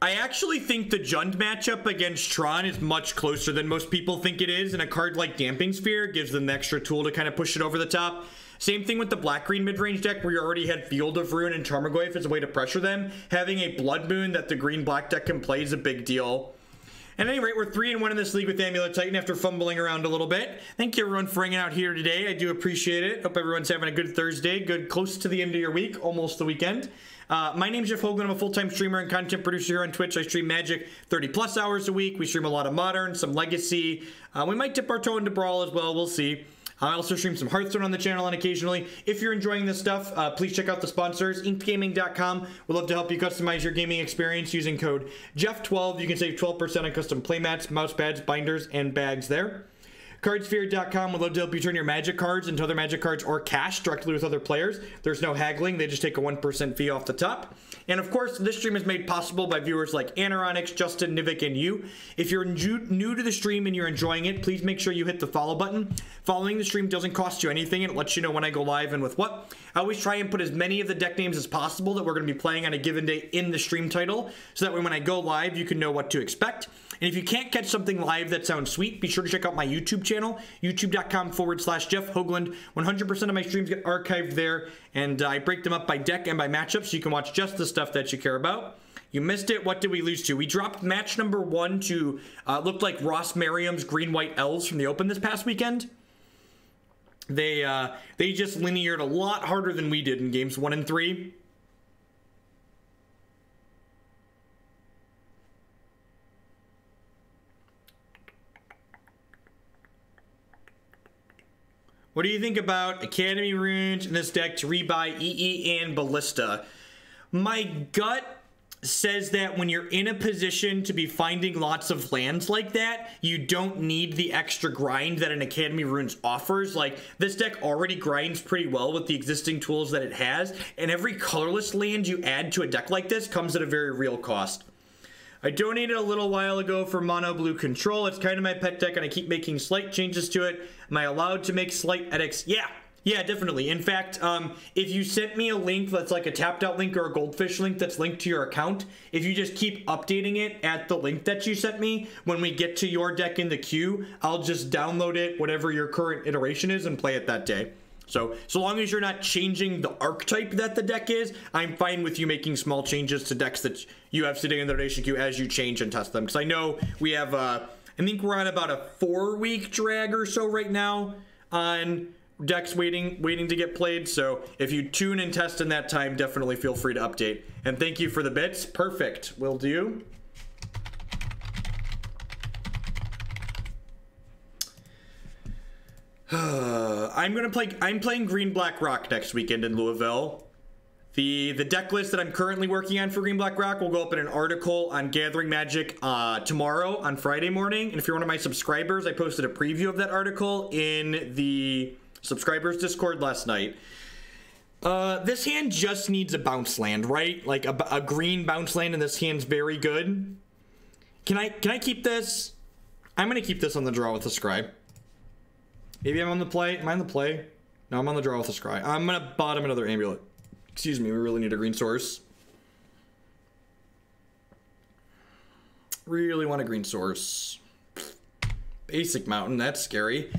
I actually think the Jund matchup against Tron is much closer than most people think it is, and a card like Damping Sphere gives them the extra tool to kind of push it over the top. Same thing with the black-green mid-range deck where you already had Field of Ruin and Tarmogoyf as a way to pressure them. Having a Blood Moon that the green-black deck can play is a big deal. At any rate, we're 3 and 1 in this league with Amulet Titan after fumbling around a little bit. Thank you everyone for hanging out here today. I do appreciate it. Hope everyone's having a good Thursday, good close to the end of your week, almost the weekend. Uh, my name's Jeff Hoogland. I'm a full-time streamer and content producer here on Twitch. I stream Magic 30 plus hours a week. We stream a lot of Modern, some Legacy. Uh, we might dip our toe into Brawl as well. We'll see. I also stream some Hearthstone on the channel and occasionally. If you're enjoying this stuff, uh, please check out the sponsors, inkedgaming.com. We'd love to help you customize your gaming experience using code Jeff12. You can save 12% on custom playmats, mouse pads, binders, and bags there. Cardsphere.com would love to help you turn your magic cards into other magic cards or cash directly with other players. There's no haggling, they just take a 1% fee off the top. And of course, this stream is made possible by viewers like Anironix, Justin, Nivik, and you. If you're new to the stream and you're enjoying it, please make sure you hit the follow button. Following the stream doesn't cost you anything, it lets you know when I go live and with what. I always try and put as many of the deck names as possible that we're going to be playing on a given day in the stream title, so that way when I go live, you can know what to expect. And if you can't catch something live that sounds sweet, be sure to check out my YouTube channel, youtube.com forward slash Jeff Hoogland. 100% of my streams get archived there, and I break them up by deck and by matchup so you can watch just the stuff that you care about. You missed it. What did we lose to? We dropped match number one to, uh, looked like Ross Merriam's Green White Elves from the Open this past weekend. They, uh, they just lineared a lot harder than we did in games one and three. What do you think about Academy Ruins in this deck to rebuy EE and Ballista? My gut says that when you're in a position to be finding lots of lands like that, you don't need the extra grind that an Academy Ruins offers. Like, this deck already grinds pretty well with the existing tools that it has, and every colorless land you add to a deck like this comes at a very real cost. I donated a little while ago for Mono Blue Control. It's kind of my pet deck, and I keep making slight changes to it. Am I allowed to make slight edits? Yeah, yeah, definitely. In fact, um, if you sent me a link that's like a tapped out link or a goldfish link that's linked to your account, if you just keep updating it at the link that you sent me, when we get to your deck in the queue, I'll just download it, whatever your current iteration is, and play it that day. So, so long as you're not changing the archetype that the deck is, I'm fine with you making small changes to decks that you have sitting in the donation queue as you change and test them. Because I know we have, uh, I think we're on about a four week drag or so right now on decks waiting waiting to get played. So if you tune and test in that time, definitely feel free to update. And thank you for the bits. Perfect. Will do. I'm gonna play. I'm playing Green Black Rock next weekend in Louisville. The the deck list that I'm currently working on for Green Black Rock will go up in an article on Gathering Magic uh, tomorrow on Friday morning. And if you're one of my subscribers, I posted a preview of that article in the subscribers Discord last night. Uh, this hand just needs a bounce land, right? Like a, a green bounce land, and this hand's very good. Can I can I keep this? I'm gonna keep this on the draw with the scribe. Maybe I'm on the play. Am I on the play? No, I'm on the draw with the scry. I'm gonna bottom another amulet. Excuse me, we really need a green source. Really want a green source. Basic mountain, that's scary.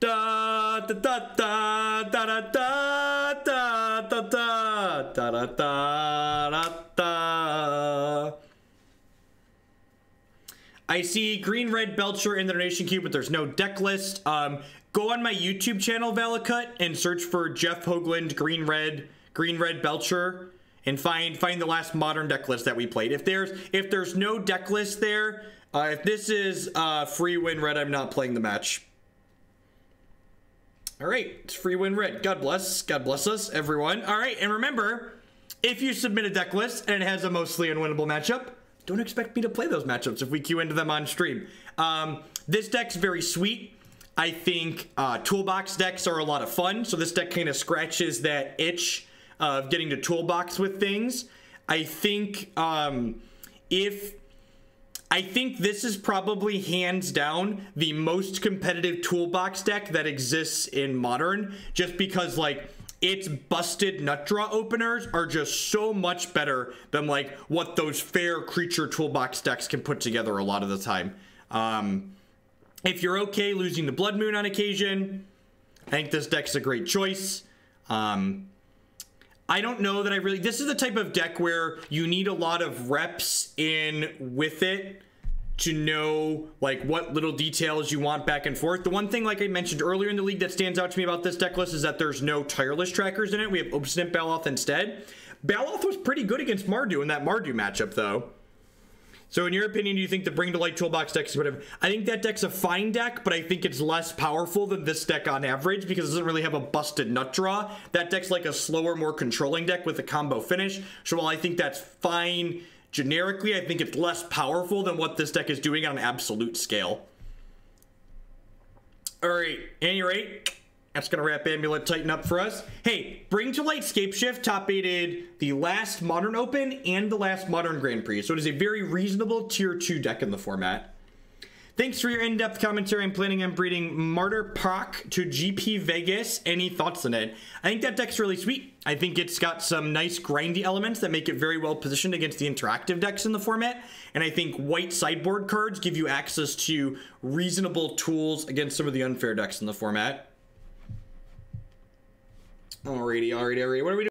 Da da da da da da da da da da da da da da I see green red Belcher in the donation queue, but there's no deck list. Um, go on my YouTube channel, Valakut, and search for Jeff Hoogland Green Red Green Red Belcher and find find the last modern deck list that we played. If there's if there's no deck list there, uh, if this is uh, free win red, I'm not playing the match. All right, it's free win red. God bless. God bless us, everyone. All right, and remember, if you submit a deck list and it has a mostly unwinnable matchup, don't expect me to play those matchups if we queue into them on stream. Um, this deck's very sweet. I think uh, toolbox decks are a lot of fun, so this deck kind of scratches that itch of getting to toolbox with things. I think um, if I think this is probably hands down the most competitive toolbox deck that exists in modern, just because like its busted nut draw openers are just so much better than like what those fair creature toolbox decks can put together a lot of the time. Um, if you're okay losing the Blood Moon on occasion, I think this deck's a great choice. Um, I don't know that I really. This is the type of deck where you need a lot of reps in with it to know like what little details you want back and forth. The one thing, like I mentioned earlier in the league, that stands out to me about this deck list is that there's no tireless trackers in it. We have Obstinate Baloth instead. Baloth was pretty good against Mardu in that Mardu matchup, though. So in your opinion, do you think the Bring to Light Toolbox deck is whatever? I think that deck's a fine deck, but I think it's less powerful than this deck on average because it doesn't really have a busted nut draw. That deck's like a slower, more controlling deck with a combo finish. So while I think that's fine generically, I think it's less powerful than what this deck is doing on an absolute scale. All right, any you're That's gonna wrap Amulet Titan up for us. Hey, Bring to Light Scapeshift top aided the last Modern Open and the last Modern Grand Prix, so it is a very reasonable tier 2 deck in the format. Thanks for your in-depth commentary. I'm planning on breeding Martyr Proc to GP Vegas. Any thoughts on it? I think that deck's really sweet. I think it's got some nice grindy elements that make it very well positioned against the interactive decks in the format. And I think white sideboard cards give you access to reasonable tools against some of the unfair decks in the format. Alrighty, alrighty, alrighty. What are we doing?